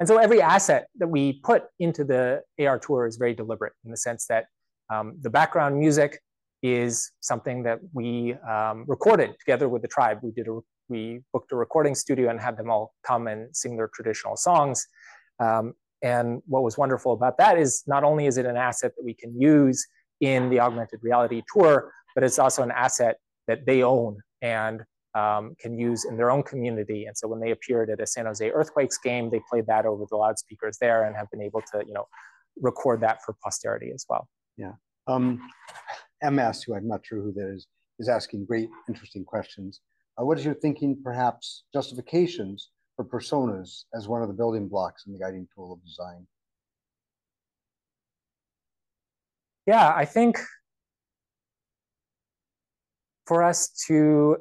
And so every asset that we put into the AR tour is very deliberate in the sense that um, the background music is something that we um, recorded together with the tribe. We did a we booked a recording studio and had them all come and sing their traditional songs. Um, and what was wonderful about that is not only is it an asset that we can use in the augmented reality tour, but it's also an asset that they own and um, can use in their own community. And so when they appeared at a San Jose Earthquakes game, they played that over the loudspeakers there and have been able to, you know, record that for posterity as well. Yeah. MS, who I'm not sure who that is, is asking great, interesting questions. Uh, what is your thinking, perhaps, justifications for personas as one of the building blocks in the guiding tool of design? Yeah, I think for us to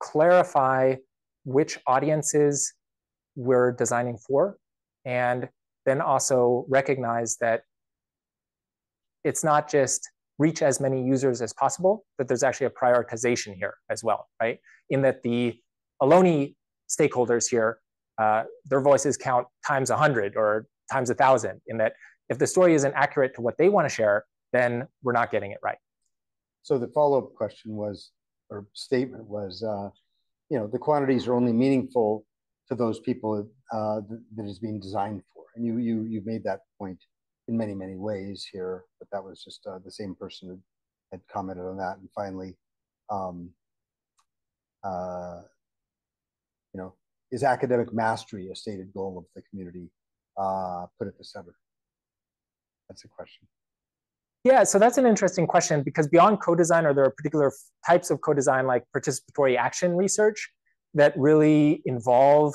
clarify which audiences we're designing for, and then also recognize that it's not just reach as many users as possible, but there's actually a prioritization here as well, right? In that the Ohlone stakeholders here, uh, their voices count times 100 or times 1,000 in that if the story isn't accurate to what they want to share, then we're not getting it right. So the follow-up question was, or statement was, uh, you know, the quantities are only meaningful to those people uh, that is being designed for. And you, you, you made that point in many, many ways here, but that was just uh, the same person had commented on that. And finally, um, uh, you know, is academic mastery a stated goal of the community uh, put at the center? That's a question. Yeah, so that's an interesting question because beyond co-design, are there particular types of co-design like participatory action research that really involve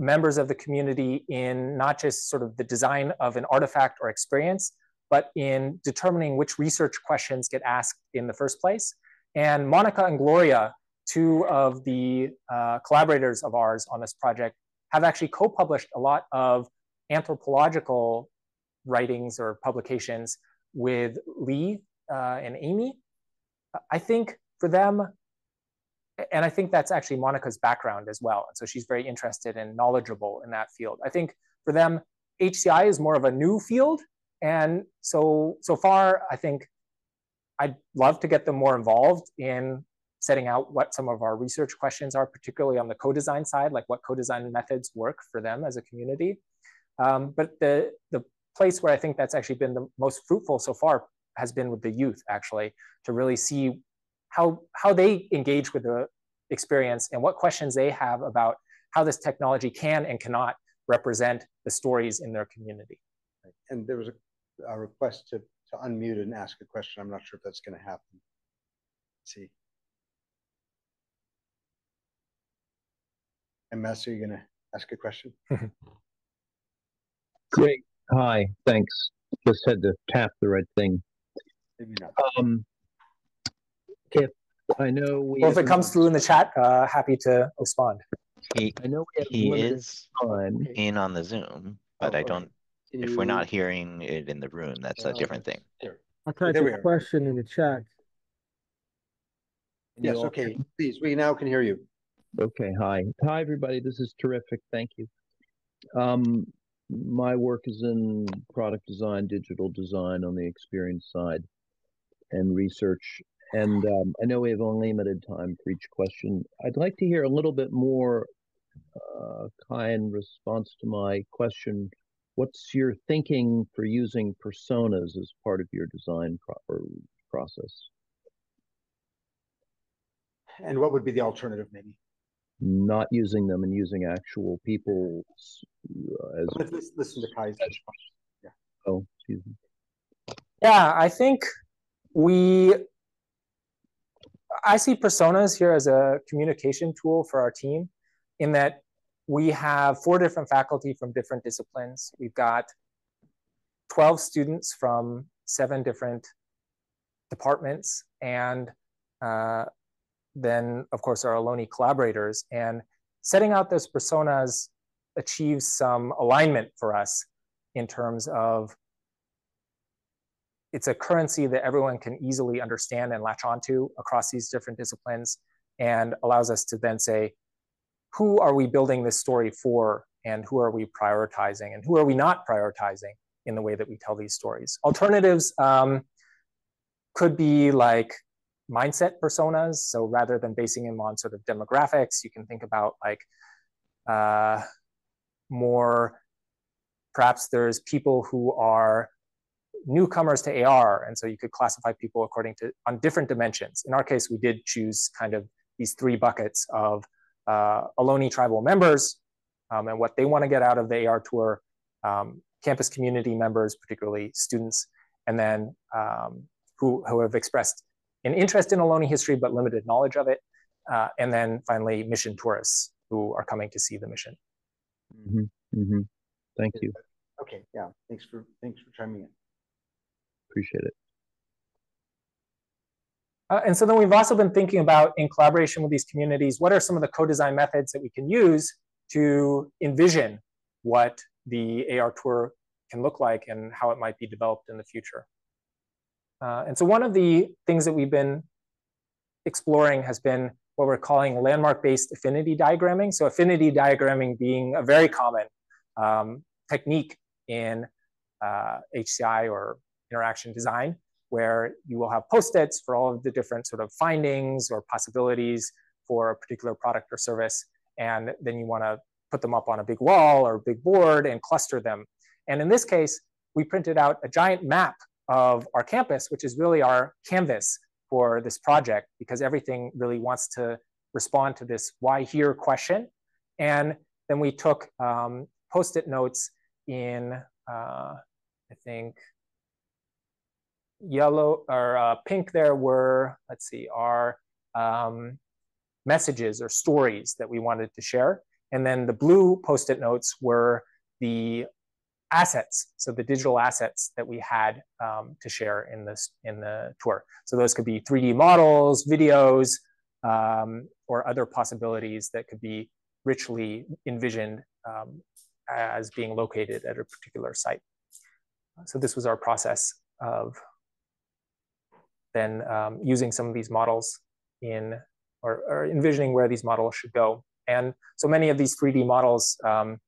members of the community in not just sort of the design of an artifact or experience, but in determining which research questions get asked in the first place. And Monica and Gloria, two of the uh, collaborators of ours on this project, have actually co-published a lot of anthropological writings or publications with Lee uh, and Amy. I think for them, and I think that's actually Monica's background as well. And so she's very interested and knowledgeable in that field. I think for them, HCI is more of a new field. And so, so far, I think I'd love to get them more involved in setting out what some of our research questions are, particularly on the co-design side, like what co-design methods work for them as a community. Um, but the, the place where I think that's actually been the most fruitful so far has been with the youth, actually, to really see how, how they engage with the experience and what questions they have about how this technology can and cannot represent the stories in their community. And there was a, a request to, to unmute and ask a question. I'm not sure if that's going to happen. Let's see. And Matt, are you going to ask a question? Great. Hi, thanks. Just had to tap the right thing. Maybe not. Um, if I know we. Well, if it comes through in the chat, uh, happy to respond. He, I know we have he is time. in on the Zoom, but Oh, I don't, Can if we're not hearing it in the room, that's a Oh, different thing. There. I typed There a question in the chat. Yes, okay, please, we now can hear you. Okay, hi. Hi, everybody. This is terrific. Thank you. Um, my work is in product design, digital design on the experience side and research. And um, I know we have only limited time for each question. I'd like to hear a little bit more, uh, Kai, in response to my question. What's your thinking for using personas as part of your design pro- or process? And what would be the alternative, maybe? Not using them and using actual people uh, as Let's listen to Kai's. Response. Yeah. Oh, excuse me. Yeah, I think we, I see personas here as a communication tool for our team in that we have four different faculty from different disciplines. We've got 12 students from seven different departments and uh, then of course our Ohlone collaborators and setting out those personas achieves some alignment for us in terms of it's a currency that everyone can easily understand and latch onto across these different disciplines and allows us to then say, who are we building this story for and who are we prioritizing and who are we not prioritizing in the way that we tell these stories? Alternatives um, could be like mindset personas. So rather than basing them on sort of demographics, you can think about like uh, more, perhaps there's people who are newcomers to AR. And so you could classify people according to on different dimensions. In our case, we did choose kind of these three buckets of uh, Ohlone tribal members um, and what they want to get out of the AR tour, um, campus community members, particularly students, and then um, who, who have expressed an interest in Ohlone history but limited knowledge of it. Uh, and then finally, mission tourists who are coming to see the mission. hmm hmm Thank you. Okay, yeah, thanks for, thanks for chiming in. Appreciate it. Uh, and so then we've also been thinking about, in collaboration with these communities, what are some of the co-design methods that we can use to envision what the AR tour can look like and how it might be developed in the future. Uh, and so one of the things that we've been exploring has been what we're calling landmark-based affinity diagramming. So affinity diagramming being a very common um, technique in uh, HCI or interaction design, where you will have post-its for all of the different sort of findings or possibilities for a particular product or service. And then you want to put them up on a big wall or big board and cluster them. And in this case, we printed out a giant map of our campus, which is really our canvas for this project, because everything really wants to respond to this why here question. And then we took um, post-it notes in, uh, I think, yellow or uh, pink there were, let's see, our um, messages or stories that we wanted to share. And then the blue post-it notes were the assets, so the digital assets that we had um, to share in this in the tour. So those could be 3D models, videos, um, or other possibilities that could be richly envisioned um, as being located at a particular site. So this was our process of then um, using some of these models in or, or, envisioning where these models should go. And so many of these 3D models um,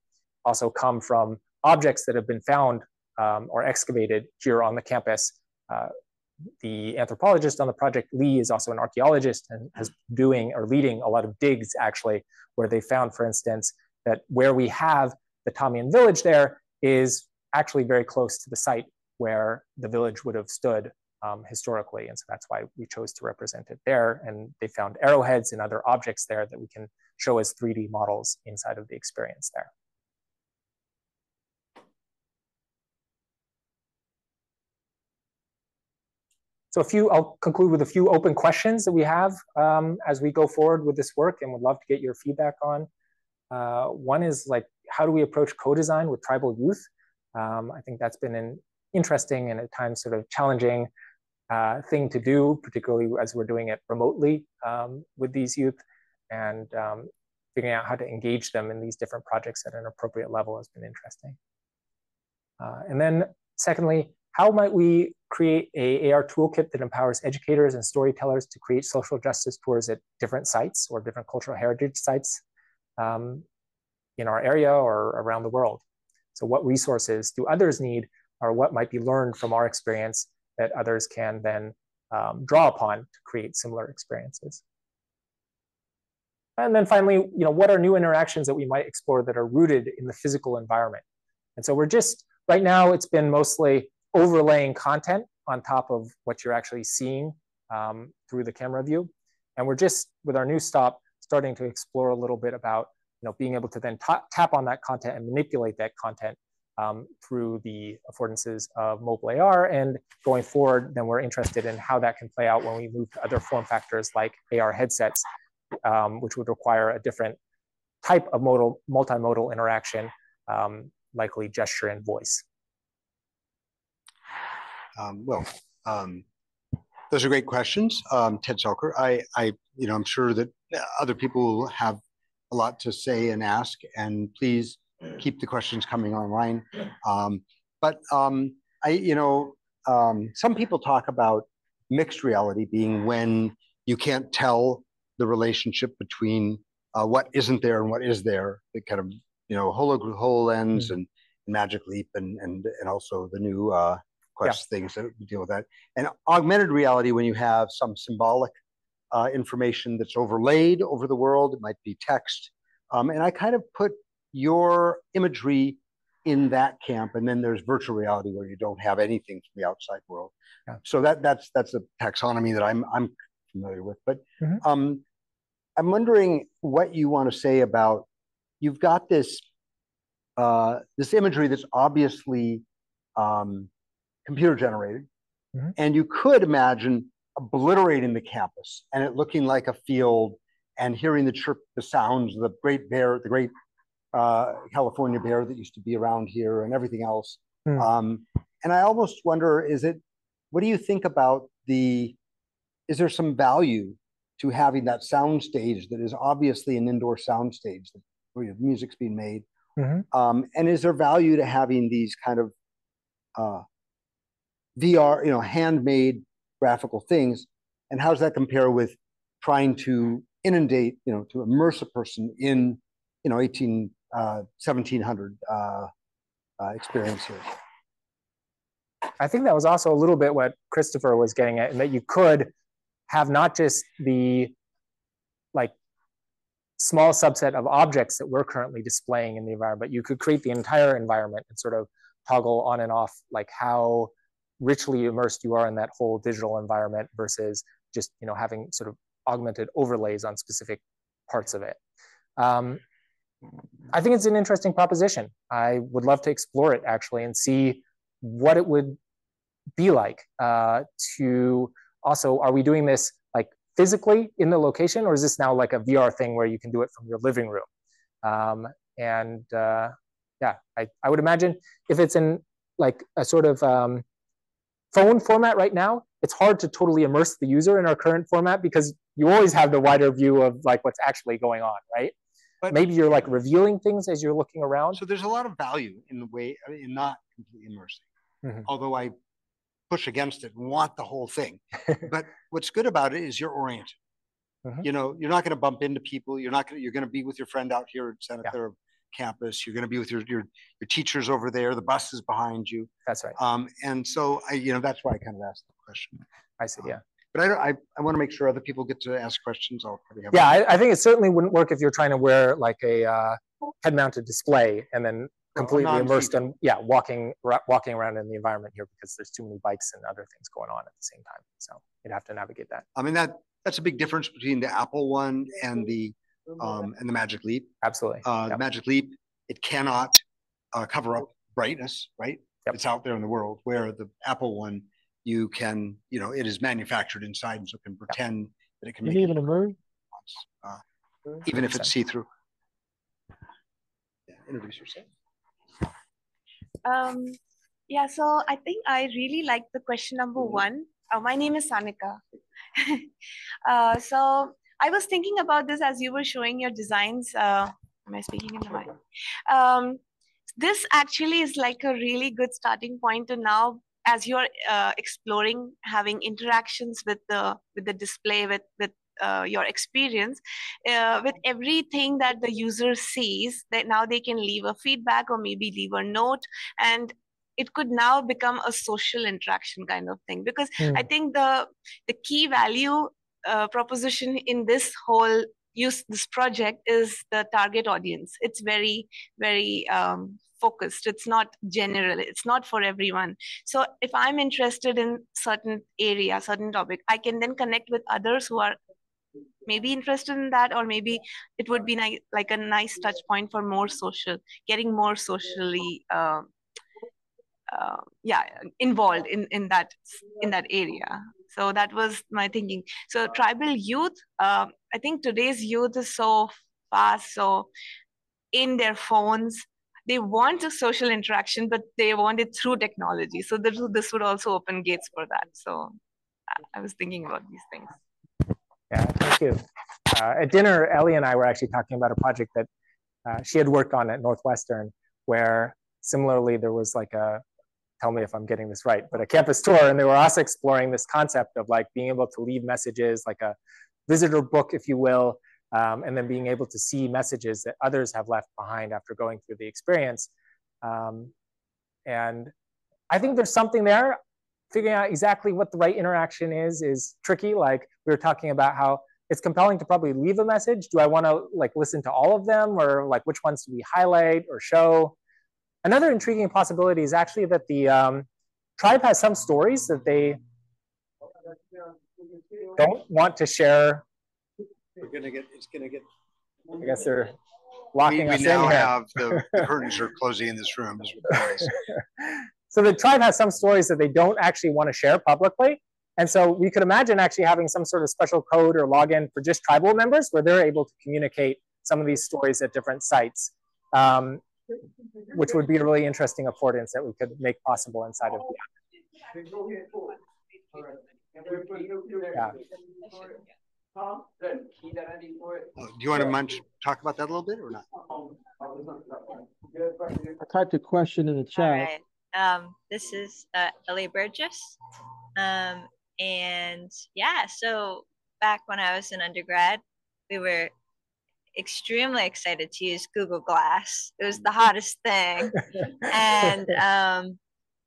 also come from objects that have been found um, or excavated here on the campus. Uh, the anthropologist on the project, Lee, is also an archaeologist and has doing or leading a lot of digs actually, where they found, for instance, that where we have the Thámien village there is actually very close to the site where the village would have stood um, historically. And so that's why we chose to represent it there. And they found arrowheads and other objects there that we can show as 3D models inside of the experience there. So a few, I'll conclude with a few open questions that we have um, as we go forward with this work and would love to get your feedback on. Uh, one is like, how do we approach co-design with tribal youth? Um, I think that's been an interesting and at times sort of challenging uh, thing to do, particularly as we're doing it remotely um, with these youth and um, figuring out how to engage them in these different projects at an appropriate level has been interesting. Uh, and then secondly, how might we create a AR toolkit that empowers educators and storytellers to create social justice tours at different sites or different cultural heritage sites um, in our area or around the world? So what resources do others need or what might be learned from our experience that others can then um, draw upon to create similar experiences? And then finally, you know, what are new interactions that we might explore that are rooted in the physical environment? And so we're just, right now, it's been mostly overlaying content on top of what you're actually seeing um, through the camera view. And we're just, with our new stop, starting to explore a little bit about you know, being able to then tap on that content and manipulate that content um, through the affordances of mobile AR. And going forward, then we're interested in how that can play out when we move to other form factors like AR headsets, um, which would require a different type of modal, multimodal interaction, um, likely gesture and voice. Um, well, um, those are great questions, um, Ted Selker. I, I, you know, I'm sure that other people have a lot to say and ask, and please keep the questions coming online. Um, but um, I, you know, um, some people talk about mixed reality being when you can't tell the relationship between uh, what isn't there and what is there. The kind of you know Holo HoloLens mm-hmm. and Magic Leap and and and also the new uh, Quest yeah. things that deal with that. And augmented reality, when you have some symbolic uh, information that's overlaid over the world, it might be text. Um, and I kind of put your imagery in that camp, and then there's virtual reality where you don't have anything from the outside world. Yeah. So that that's that's a taxonomy that I'm I'm familiar with. But mm-hmm. um, I'm wondering what you want to say about you've got this uh, this imagery that's obviously um, computer generated, mm-hmm. and you could imagine obliterating the campus and it looking like a field and hearing the chirp, the sounds, of the great bear, the great uh, California bear that used to be around here and everything else. Mm. Um, and I almost wonder, is it, what do you think about the, is there some value to having that sound stage that is obviously an indoor sound stage where music's being made? Mm-hmm. Um, and is there value to having these kind of uh, VR, you know, handmade graphical things? And how does that compare with trying to inundate, you know, to immerse a person in, you know, 18, uh, 1700 uh, uh, experience here. I think that was also a little bit what Christopher was getting at, and that you could have not just the like small subset of objects that we're currently displaying in the environment, but you could create the entire environment and sort of toggle on and off like how richly immersed you are in that whole digital environment versus just you know having sort of augmented overlays on specific parts of it. Um, I think it's an interesting proposition. I would love to explore it actually and see what it would be like uh, to also, are we doing this like physically in the location or is this now like a VR thing where you can do it from your living room? Um, and uh, yeah, I, I would imagine if it's in like a sort of um, phone format right now, it's hard to totally immerse the user in our current format because you always have the wider view of like what's actually going on, right? But maybe you're like revealing things as you're looking around. So there's a lot of value in the way in not completely immersing. Mm-hmm. Although I push against it and want the whole thing. but what's good about it is you're oriented. Mm-hmm. You know, you're not going to bump into people. You're not going to, you're going to be with your friend out here at Santa Clara yeah. campus. You're going to be with your, your, your teachers over there. The bus is behind you. That's right. Um, and so I, you know, that's why I kind of asked the question. I see. Yeah. But I, don't, I, I want to make sure other people get to ask questions. I'll probably have. Yeah, I, I, think it certainly wouldn't work if you're trying to wear like a uh, head-mounted display and then completely immersed in yeah walking walking around in the environment here because there's too many bikes and other things going on at the same time so you'd have to navigate that i mean that that's a big difference between the apple one and the um and the magic leap absolutely uh yep. the magic leap it cannot uh, cover up brightness right yep. it's out there in the world where the apple one you can you know it is manufactured inside and so can pretend yep. that it can you even emerge uh, even if it's see-through yeah, introduce yourself um, yeah, so I think I really like the question number mm-hmm. one. Uh, my name is Sanika. uh, so I was thinking about this as you were showing your designs. Uh, am I speaking in the mic? Um, this actually is like a really good starting point to now as you're uh, exploring having interactions with the with the display with with uh, your experience uh, with everything that the user sees that now they can leave a feedback or maybe leave a note and it could now become a social interaction kind of thing because mm. i think the the key value uh, proposition in this whole use this project is the target audience it's very very um, focused. It's not general it's not for everyone. So if i'm interested in certain area certain topic i can then connect with others who are maybe interested in that or maybe it would be ni- like a nice touch point for more social getting more socially uh, uh, yeah involved in in that in that area. So that was my thinking. So tribal youth uh, i think today's youth is so fast so in their phones they want a social interaction but they want it through technology. So this, this would also open gates for that. So i was thinking about these things. Yeah, thank you. Uh, at dinner, Ellie and I were actually talking about a project that uh, she had worked on at Northwestern, where similarly there was like a, tell me if I'm getting this right, but a campus tour, and they were also exploring this concept of like being able to leave messages, like a visitor book, if you will, um, and then being able to see messages that others have left behind after going through the experience. Um, and I think there's something there figuring out exactly what the right interaction is is tricky. Like we were talking about how it's compelling to probably leave a message. Do I want to like listen to all of them or like which ones do we highlight or show? Another intriguing possibility is actually that the um, tribe has some stories that they don't want to share. We're gonna get. It's gonna get. I guess they're locking we, us we now in here. have the, the curtains are closing in this room. So the tribe has some stories that they don't actually want to share publicly. And so we could imagine actually having some sort of special code or login for just tribal members where they're able to communicate some of these stories at different sites, um, which would be a really interesting affordance that we could make possible inside of the app. Yeah. Oh, do you want to munch, talk about that a little bit or not? I typed a question in the chat. Um, this is uh, Ellie Burgess. Um, and yeah, so back when I was an undergrad, we were extremely excited to use Google Glass. It was the hottest thing. and um,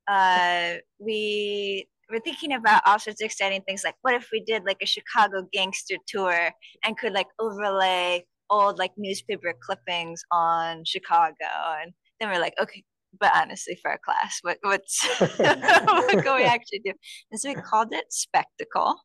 uh, we were thinking about all sorts of exciting things like what if we did like a Chicago gangster tour and could like overlay old like newspaper clippings on Chicago? And then we're like okay but honestly for a class what what's what can we actually do? And so we called it spectacle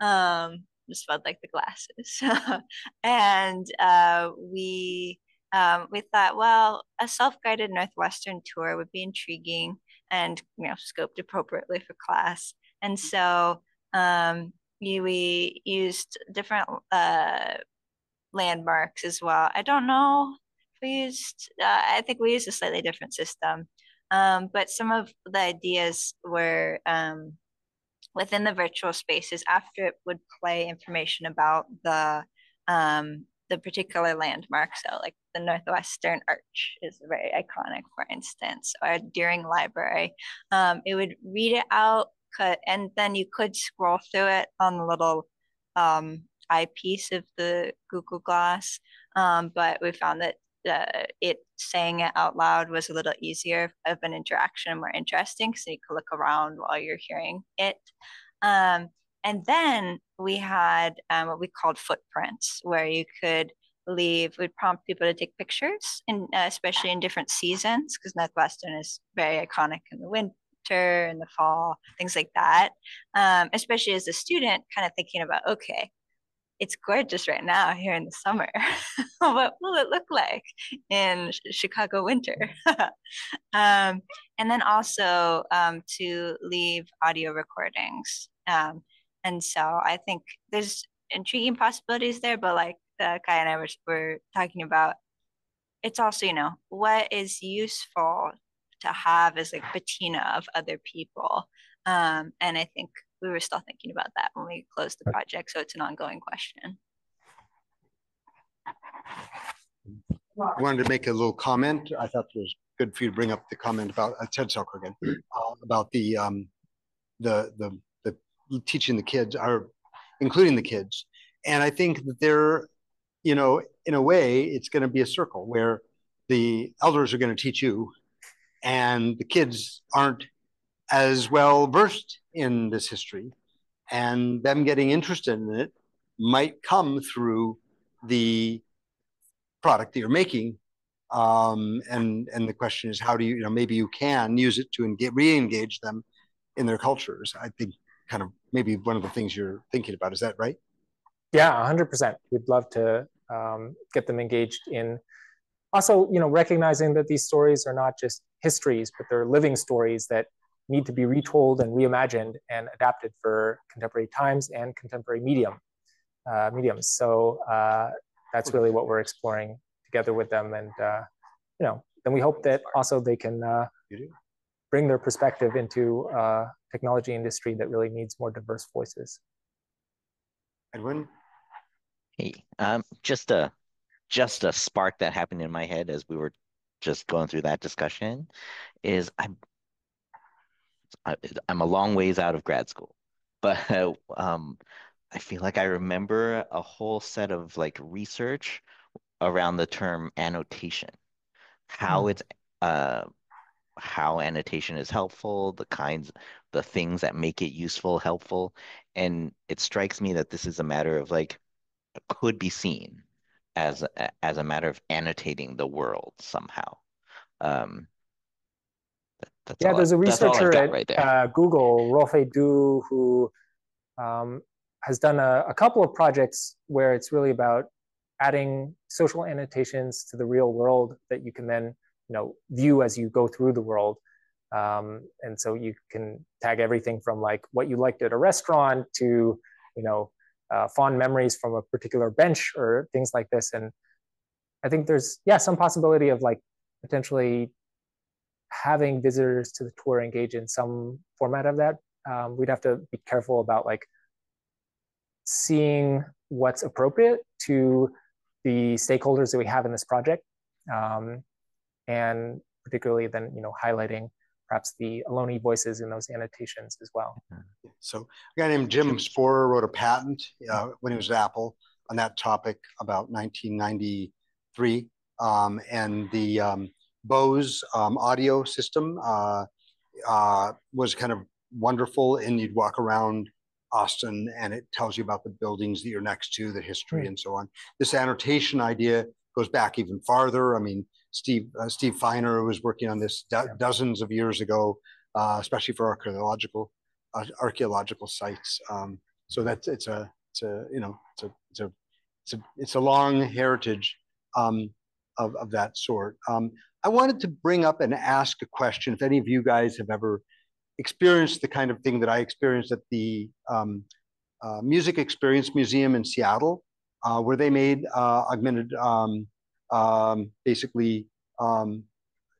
um just felt like the glasses. And uh, we um, we thought well a self-guided northwestern tour would be intriguing and you know scoped appropriately for class and so um, we, used different uh, landmarks as well i don't know we used, uh, I think we used a slightly different system. Um, but some of the ideas were um, within the virtual spaces after it would play information about the um, the particular landmark. So like the Northwestern Arch is very iconic, for instance, or Deering Library. Um, it would read it out, cut, and then you could scroll through it on the little um, eyepiece of the Google Glass. Um, but we found that uh, it saying it out loud was a little easier of an interaction, more interesting, so you could look around while you're hearing it. Um, and then we had um, what we called footprints, where you could leave, we'd prompt people to take pictures, and uh, especially in different seasons, because Northwestern is very iconic in the winter and the fall, things like that. Um, especially as a student, kind of thinking about, okay, it's gorgeous right now here in the summer. what will it look like in Chicago winter? um, and then also um, to leave audio recordings. Um, and so I think there's intriguing possibilities there, but like uh, Kai and I were, were talking about, it's also, you know, what is useful to have as like patina of other people. Um, and I think we were still thinking about that when we closed the project. So it's an ongoing question. I wanted to make a little comment. I thought it was good for you to bring up the comment about uh, Ted Selker again uh, about the um, the the the teaching the kids, or including the kids. And I think that they're, you know, in a way, it's going to be a circle where the elders are going to teach you, and the kids aren't as well versed in this history, and them getting interested in it might come through the product that you're making um, and and the question is how do you you know maybe you can use it to engage, re-engage them in their cultures i think kind of maybe one of the things you're thinking about. Is that right? Yeah 100% we'd love to um, get them engaged in also you know recognizing that these stories are not just histories but they're living stories that need to be retold and reimagined and adapted for contemporary times and contemporary medium uh, mediums. So uh, that's really what we're exploring together with them. And uh, you know then we hope that also they can uh, bring their perspective into uh, technology industry that really needs more diverse voices edwin hey um, just a just a spark that happened in my head as we were just going through that discussion is i'm I, am i am a long ways out of grad school but um, I feel like I remember a whole set of like research around the term annotation, how mm. it's uh, how annotation is helpful, the kinds, the things that make it useful, helpful, and it strikes me that this is a matter of like could be seen as as a matter of annotating the world somehow. Um, that, yeah, there's I, a researcher at right uh, Google, Ruofei Du, who um, has done a, a couple of projects where it's really about adding social annotations to the real world that you can then you know view as you go through the world. Um, and so you can tag everything from like what you liked at a restaurant to you know uh, fond memories from a particular bench or things like this. And i think there's yeah some possibility of like potentially having visitors to the tour engage in some format of that. Um, we'd have to be careful about like seeing what's appropriate to the stakeholders that we have in this project, um, and particularly then you know highlighting perhaps the Ohlone voices in those annotations as well. So a guy named Jim Spohrer wrote a patent uh, when he was at Apple on that topic about 1993, um, and the um, Bose um, audio system uh, uh, was kind of wonderful, and you'd walk around Austin and it tells you about the buildings that you're next to, the history, and so on. This annotation idea goes back even farther. I mean, Steve uh, Steve Feiner was working on this do dozens of years ago, uh, especially for archaeological uh, archaeological sites. Um, so that's it's a it's a you know it's a it's a it's a, it's a long heritage um, of of that sort. Um, I wanted to bring up and ask a question. If any of you guys have ever experienced the kind of thing that I experienced at the um, uh, Music Experience Museum in Seattle, uh, where they made uh, augmented, um, basically um,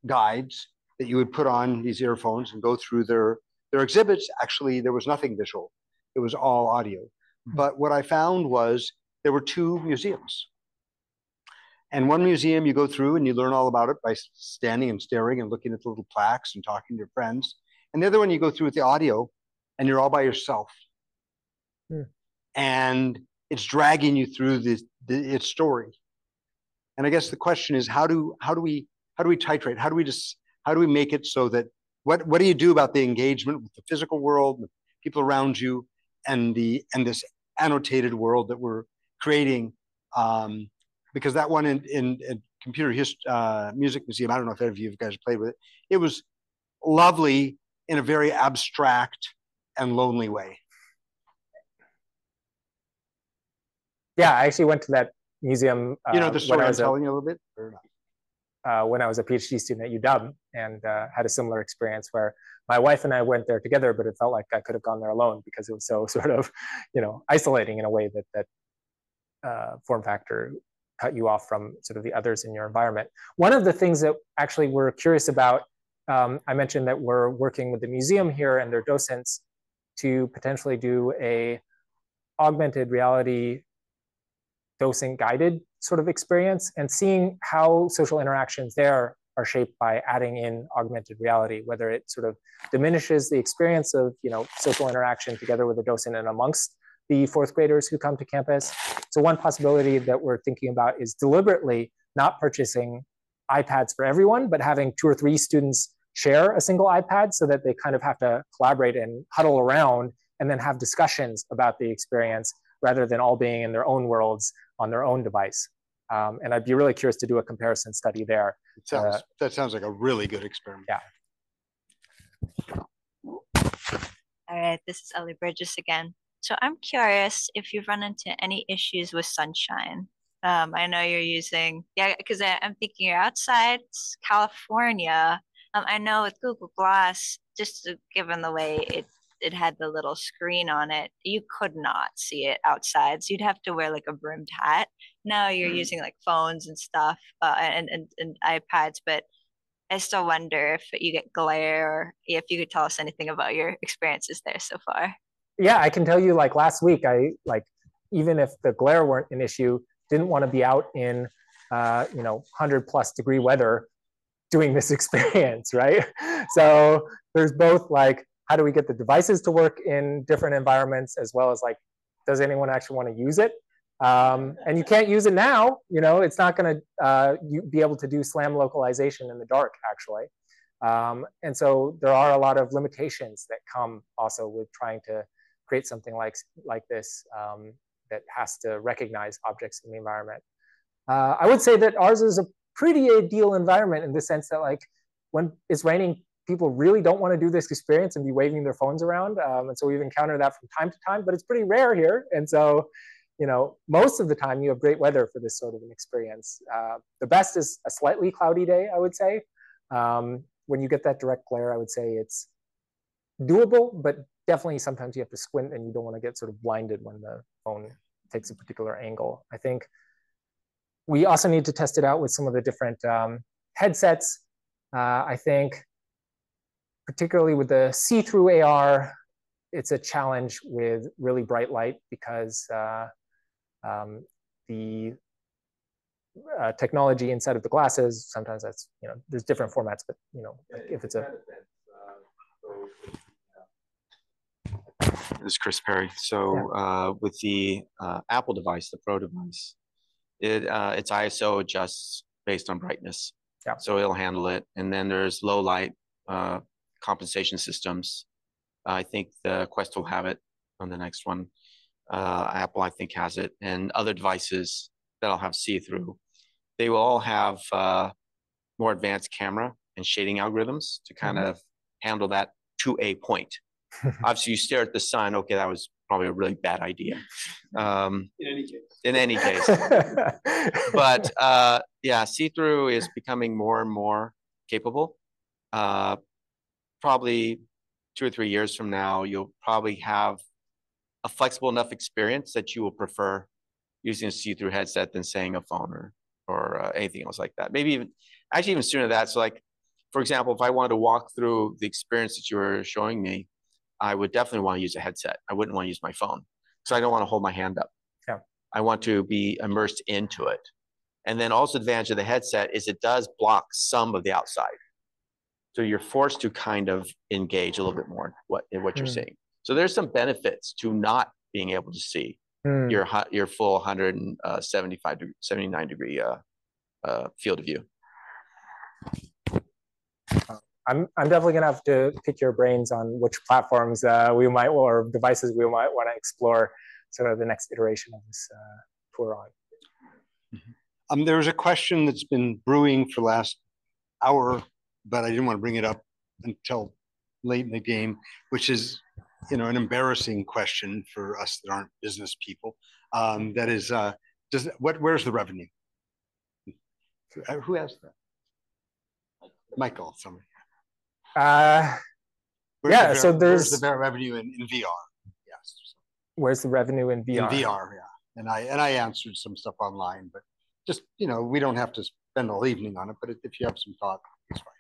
guides that you would put on these earphones and go through their their exhibits. Actually, there was nothing visual; it was all audio. Hmm. But what I found was there were two museums. And one museum you go through and you learn all about it by standing and staring and looking at the little plaques and talking to your friends. And the other one you go through with the audio and you're all by yourself. Hmm. And it's dragging you through this, the, its story. And I guess the question is how do how do we how do we titrate? How do we just how do we make it so that what what do you do about the engagement with the physical world, the people around you, and the and this annotated world that we're creating um, because that one in, in, in computer history, uh, music museum, I don't know if any of you guys played with it. It was lovely in a very abstract and lonely way. Yeah, I actually went to that museum. Uh, you know the story I'm telling a, you a little bit, uh, when I was a PhD student at UW, and uh, had a similar experience where my wife and I went there together, but it felt like I could have gone there alone because it was so sort of, you know, isolating in a way that that uh, form factor cut you off from sort of the others in your environment. One of the things that actually we're curious about, um, I mentioned that we're working with the museum here and their docents to potentially do a augmented reality docent guided sort of experience and seeing how social interactions there are shaped by adding in augmented reality, whether it sort of diminishes the experience of you know social interaction together with a docent and amongst the fourth graders who come to campus. So one possibility that we're thinking about is deliberately not purchasing iPads for everyone, but having two or three students share a single iPad so that they kind of have to collaborate and huddle around and then have discussions about the experience rather than all being in their own worlds on their own device. Um, and I'd be really curious to do a comparison study there. Sounds, uh, that sounds like a really good experiment. Yeah. All right, this is Ellie Bridges again. So I'm curious if you've run into any issues with sunshine. Um, I know you're using, yeah, because I'm thinking you're outside California. Um, I know with Google Glass, just given the way it it had the little screen on it, you could not see it outside. So you'd have to wear like a brimmed hat. Now you're mm. using like phones and stuff uh, and, and, and iPads, but I still wonder if you get glare or if you could tell us anything about your experiences there so far. Yeah, I can tell you like last week, I like, even if the glare weren't an issue, didn't want to be out in, uh, you know, 100 plus degree weather doing this experience, right? So there's both like how do we get the devices to work in different environments as well as like does anyone actually want to use it? Um, and you can't use it now you know it's not going to uh, be able to do slam localization in the dark actually. Um, and so there are a lot of limitations that come also with trying to create something like like this um, that has to recognize objects in the environment. Uh, i would say that ours is a pretty ideal environment in the sense that like when it's raining people really don't want to do this experience and be waving their phones around. Um, and so we've encountered that from time to time, but it's pretty rare here. And so, you know, most of the time you have great weather for this sort of an experience. Uh, the best is a slightly cloudy day, I would say. Um, when you get that direct glare, I would say it's doable, but definitely sometimes you have to squint and you don't want to get sort of blinded when the phone takes a particular angle. I think we also need to test it out with some of the different um, headsets. Uh, I think particularly with the see-through AR, it's a challenge with really bright light because uh, um, the uh, technology inside of the glasses, sometimes that's, you know, there's different formats, but, you know, if it's a... This is Chris Perry. So yeah. uh, with the uh, Apple device, the Pro device, it uh, its ISO adjusts based on brightness. Yeah. So it'll handle it. And then there's low light uh, compensation systems. I think the Quest will have it on the next one. Uh, Apple, I think, has it, and other devices that'll have see-through. They will all have uh, more advanced camera and shading algorithms to kind mm-hmm. of handle that to a point. Obviously, you stare at the sun. Okay, that was probably a really bad idea. Um, in any case. In any case. but uh, yeah, see-through is becoming more and more capable. Uh, probably two or three years from now, you'll probably have a flexible enough experience that you will prefer using a see-through headset than saying a phone or or uh, anything else like that. Maybe even actually even sooner than that. So like, for example, if I wanted to walk through the experience that you were showing me, I would definitely want to use a headset. I wouldn't want to use my phone because I don't want to hold my hand up. Yeah. I want to be immersed into it. And then also advantage of the headset is it does block some of the outside. So you're forced to kind of engage a little bit more in what in what mm. you're hmm. seeing. So there's some benefits to not being able to see mm. your your full 175 degree, 79 degree uh, uh, field of view. I'm I'm definitely gonna have to pick your brains on which platforms uh, we might or devices we might want to explore sort of the next iteration of this uh, tour on. Mm-hmm. Um, there was a question that's been brewing for the last hour, but I didn't want to bring it up until late in the game, which is, you know, an embarrassing question for us that aren't business people. Um, that is, uh, does what? Where's the revenue? Uh, who asked that? Michael, somebody. Uh, Where's yeah, the so there's the revenue in, in VR? Yes, where's the revenue in VR? in VR, yeah. And I and I answered some stuff online, but just you know, we don't have to spend all evening on it. But if you have some thought, it's fine.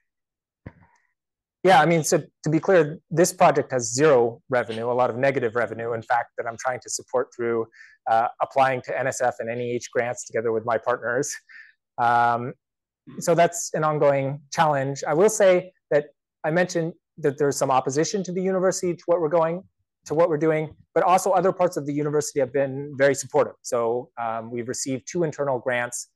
Yeah, I mean, so to be clear, this project has zero revenue, a lot of negative revenue, in fact, that I'm trying to support through uh, applying to NSF and NEH grants together with my partners. Um, so that's an ongoing challenge. I will say that I mentioned that there's some opposition to the university to what we're going to what we're doing, but also other parts of the university have been very supportive. So um, we've received two internal grants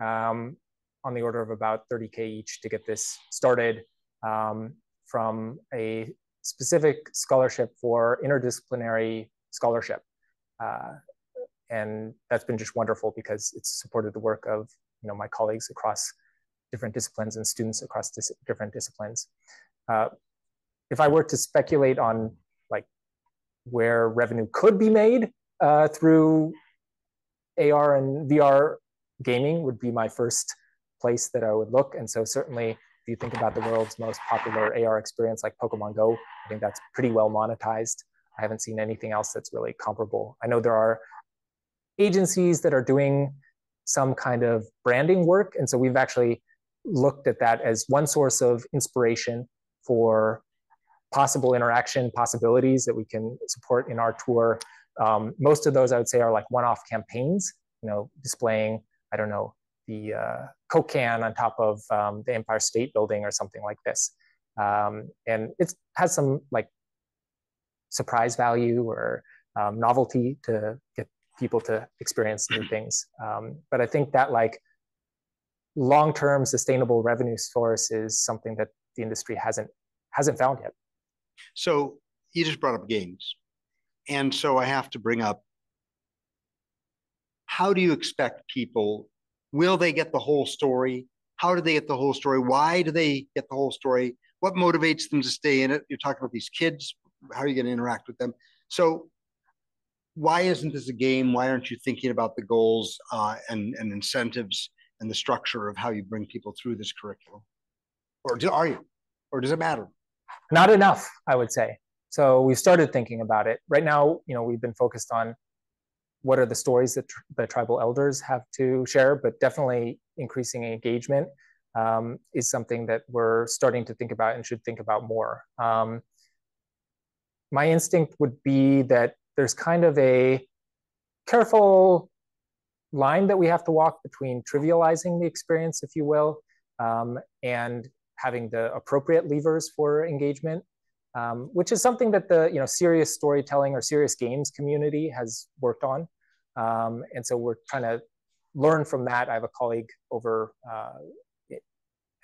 um, on the order of about 30K each to get this started um, from a specific scholarship for interdisciplinary scholarship. Uh, and that's been just wonderful because it's supported the work of you know, my colleagues across different disciplines and students across dis different disciplines. Uh, if I were to speculate on like where revenue could be made uh, through AR and VR gaming would be my first place that I would look. And so certainly you think about the world's most popular AR experience like Pokemon Go, I think that's pretty well monetized. I haven't seen anything else that's really comparable. I know there are agencies that are doing some kind of branding work. And so we've actually looked at that as one source of inspiration for possible interaction possibilities that we can support in our tour. Um, most of those I would say are like one-off campaigns, you know, displaying, I don't know, the uh, Coke can on top of um, the Empire State Building or something like this. Um, and it has some like surprise value or um, novelty to get people to experience new things. Um, but I think that like long-term sustainable revenue source is something that the industry hasn't hasn't found yet. So you just brought up games. And so I have to bring up how do you expect people, will they get the whole story? How do they get the whole story? Why do they get the whole story? What motivates them to stay in it? You're talking about these kids. How are you going to interact with them? So why isn't this a game? Why aren't you thinking about the goals uh, and, and incentives and the structure of how you bring people through this curriculum? Or do, are you? Or does it matter? Not enough, I would say. So we've started thinking about it. Right now, you know, we've been focused on what are the stories that tr- the tribal elders have to share, but definitely increasing engagement um, is something that we're starting to think about and should think about more. Um, my instinct would be that there's kind of a careful line that we have to walk between trivializing the experience, if you will, um, and having the appropriate levers for engagement, um, which is something that the you know serious storytelling or serious games community has worked on. Um, and so we're trying to learn from that. I have a colleague over uh,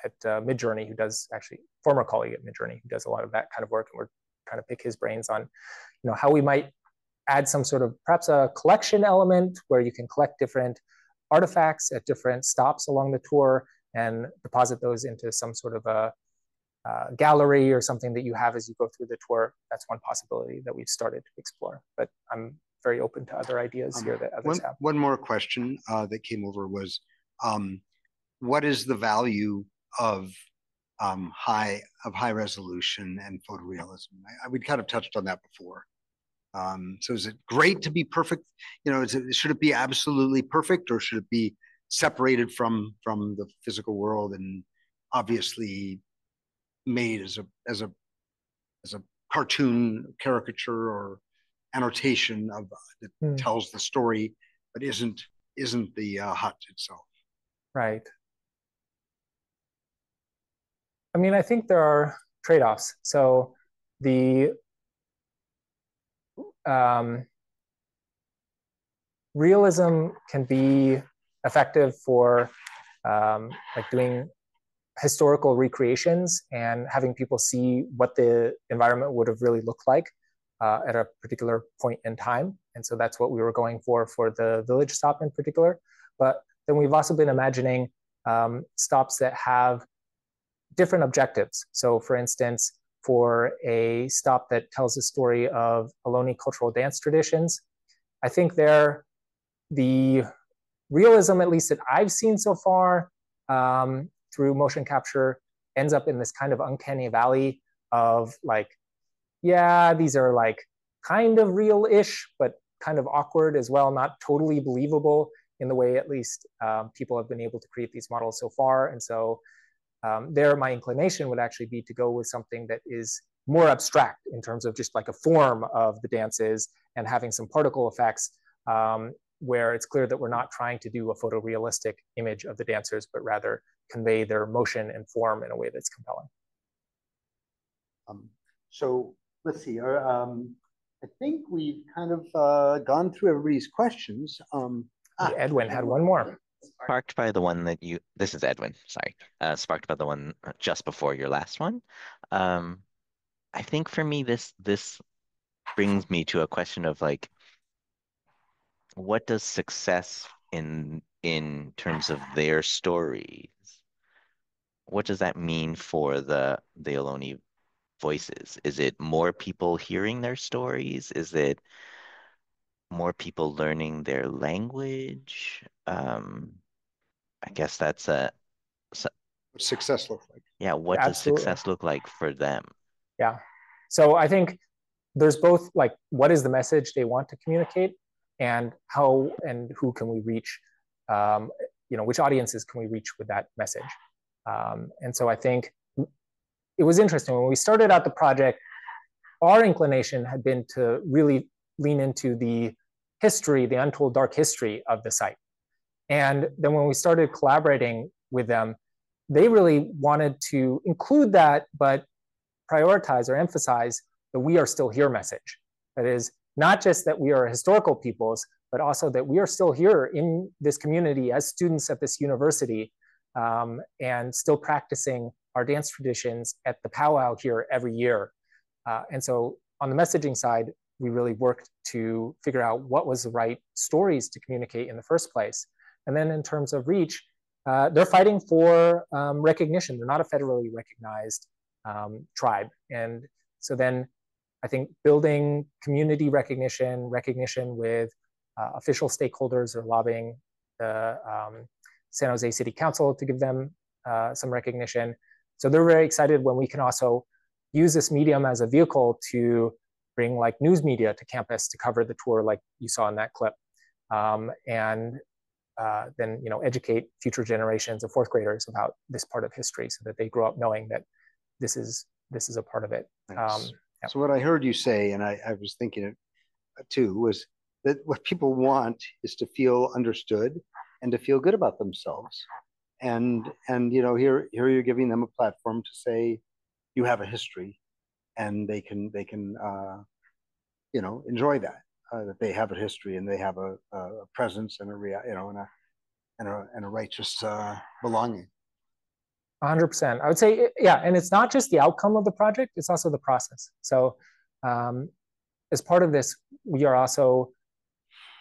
at uh, Midjourney who does actually former colleague at Midjourney who does a lot of that kind of work, and we're trying to pick his brains on you know how we might add some sort of perhaps a collection element where you can collect different artifacts at different stops along the tour and deposit those into some sort of a uh, gallery or something that you have as you go through the tour. That's one possibility that we've started to explore. But I'm very open to other ideas Um, here that others one, have. one more question uh, that came over was, um, what is the value of um, high of high resolution and photorealism? I, I, we kind of touched on that before. Um, so is it great to be perfect? You know, is it, should it be absolutely perfect or should it be separated from from the physical world and obviously made as a as a as a cartoon caricature or annotation of uh, that Hmm. tells the story but isn't isn't the uh, hut itself Right. I mean, I think there are trade-offs. So the um, realism can be effective for um, like doing historical recreations and having people see what the environment would have really looked like uh, at a particular point in time. And so that's what we were going for for the village stop in particular. But then we've also been imagining um, stops that have different objectives. So for instance, for a stop that tells the story of Ohlone cultural dance traditions, I think there, the realism, at least that I've seen so far um, through motion capture, ends up in this kind of uncanny valley of like, yeah, these are like kind of real-ish, but kind of awkward as well, not totally believable in the way at least um, people have been able to create these models so far. And so um, there, my inclination would actually be to go with something that is more abstract in terms of just like a form of the dances and having some particle effects um, where it's clear that we're not trying to do a photorealistic image of the dancers, but rather convey their motion and form in a way that's compelling. Um, so let's see. Our, um, I think we've kind of uh, gone through everybody's questions. Um, ah, Edwin had one more. Sparked by the one that you, this is Edwin, sorry. Uh, sparked by the one just before your last one. Um, I think for me, this this brings me to a question of like, what does success in in terms of their stories? What does that mean for the the Ohlone voices? Is it more people hearing their stories? Is it more people learning their language? Um, I guess that's a so, success look like. Yeah, what Absolutely. does success look like for them? Yeah. So I think there's both like what is the message they want to communicate and how and who can we reach um, you know which audiences can we reach with that message um, and so i think it was interesting. When we started out the project our inclination had been to really lean into the history the untold dark history of the site. And then when we started collaborating with them they really wanted to include that but prioritize or emphasize the we are still here message. That is not just that we are historical peoples but also that we are still here in this community as students at this university um, and still practicing our dance traditions at the powwow here every year. Uh, and so on the messaging side, we really worked to figure out what was the right stories to communicate in the first place. And then in terms of reach, uh, they're fighting for um, recognition. They're not a federally recognized um, tribe. And so then I think building community recognition, recognition with uh, official stakeholders or lobbying the um, San Jose City Council to give them uh, some recognition. So they're very excited when we can also use this medium as a vehicle to bring like news media to campus to cover the tour like you saw in that clip. Um, and uh, then you know educate future generations of fourth graders about this part of history so that they grow up knowing that this is this is a part of it. Um, yeah. So what I heard you say, and I, I was thinking it too, was that what people want is to feel understood and to feel good about themselves and and you know here here you're giving them a platform to say you have a history and they can they can uh, you know enjoy that uh, that they have a history and they have a, a presence and a rea- you know and a and a, and a righteous uh, belonging. 100% i would say yeah and it's not just the outcome of the project it's also the process. So um, as part of this we are also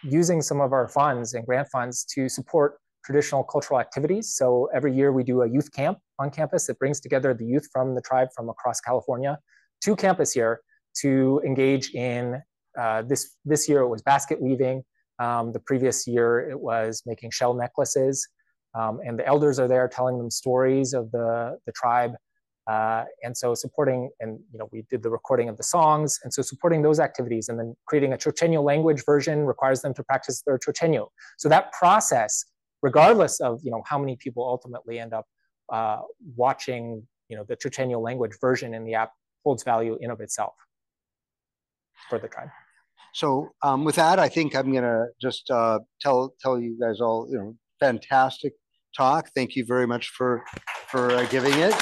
using some of our funds and grant funds to support traditional cultural activities. So every year we do a youth camp on campus that brings together the youth from the tribe from across California to campus here to engage in uh, this, this year it was basket weaving. Um, the previous year it was making shell necklaces. Um, and the elders are there telling them stories of the, the tribe uh, and so supporting, and you know, we did the recording of the songs, and so supporting those activities, and then creating a Chochenyo language version requires them to practice their Chochenyo. So that process, regardless of you know how many people ultimately end up uh, watching, you know, the Chochenyo language version in the app, holds value in of itself for the tribe. So um, with that, I think I'm gonna just uh, tell tell you guys all, you know, fantastic talk. Thank you very much for for uh, giving it.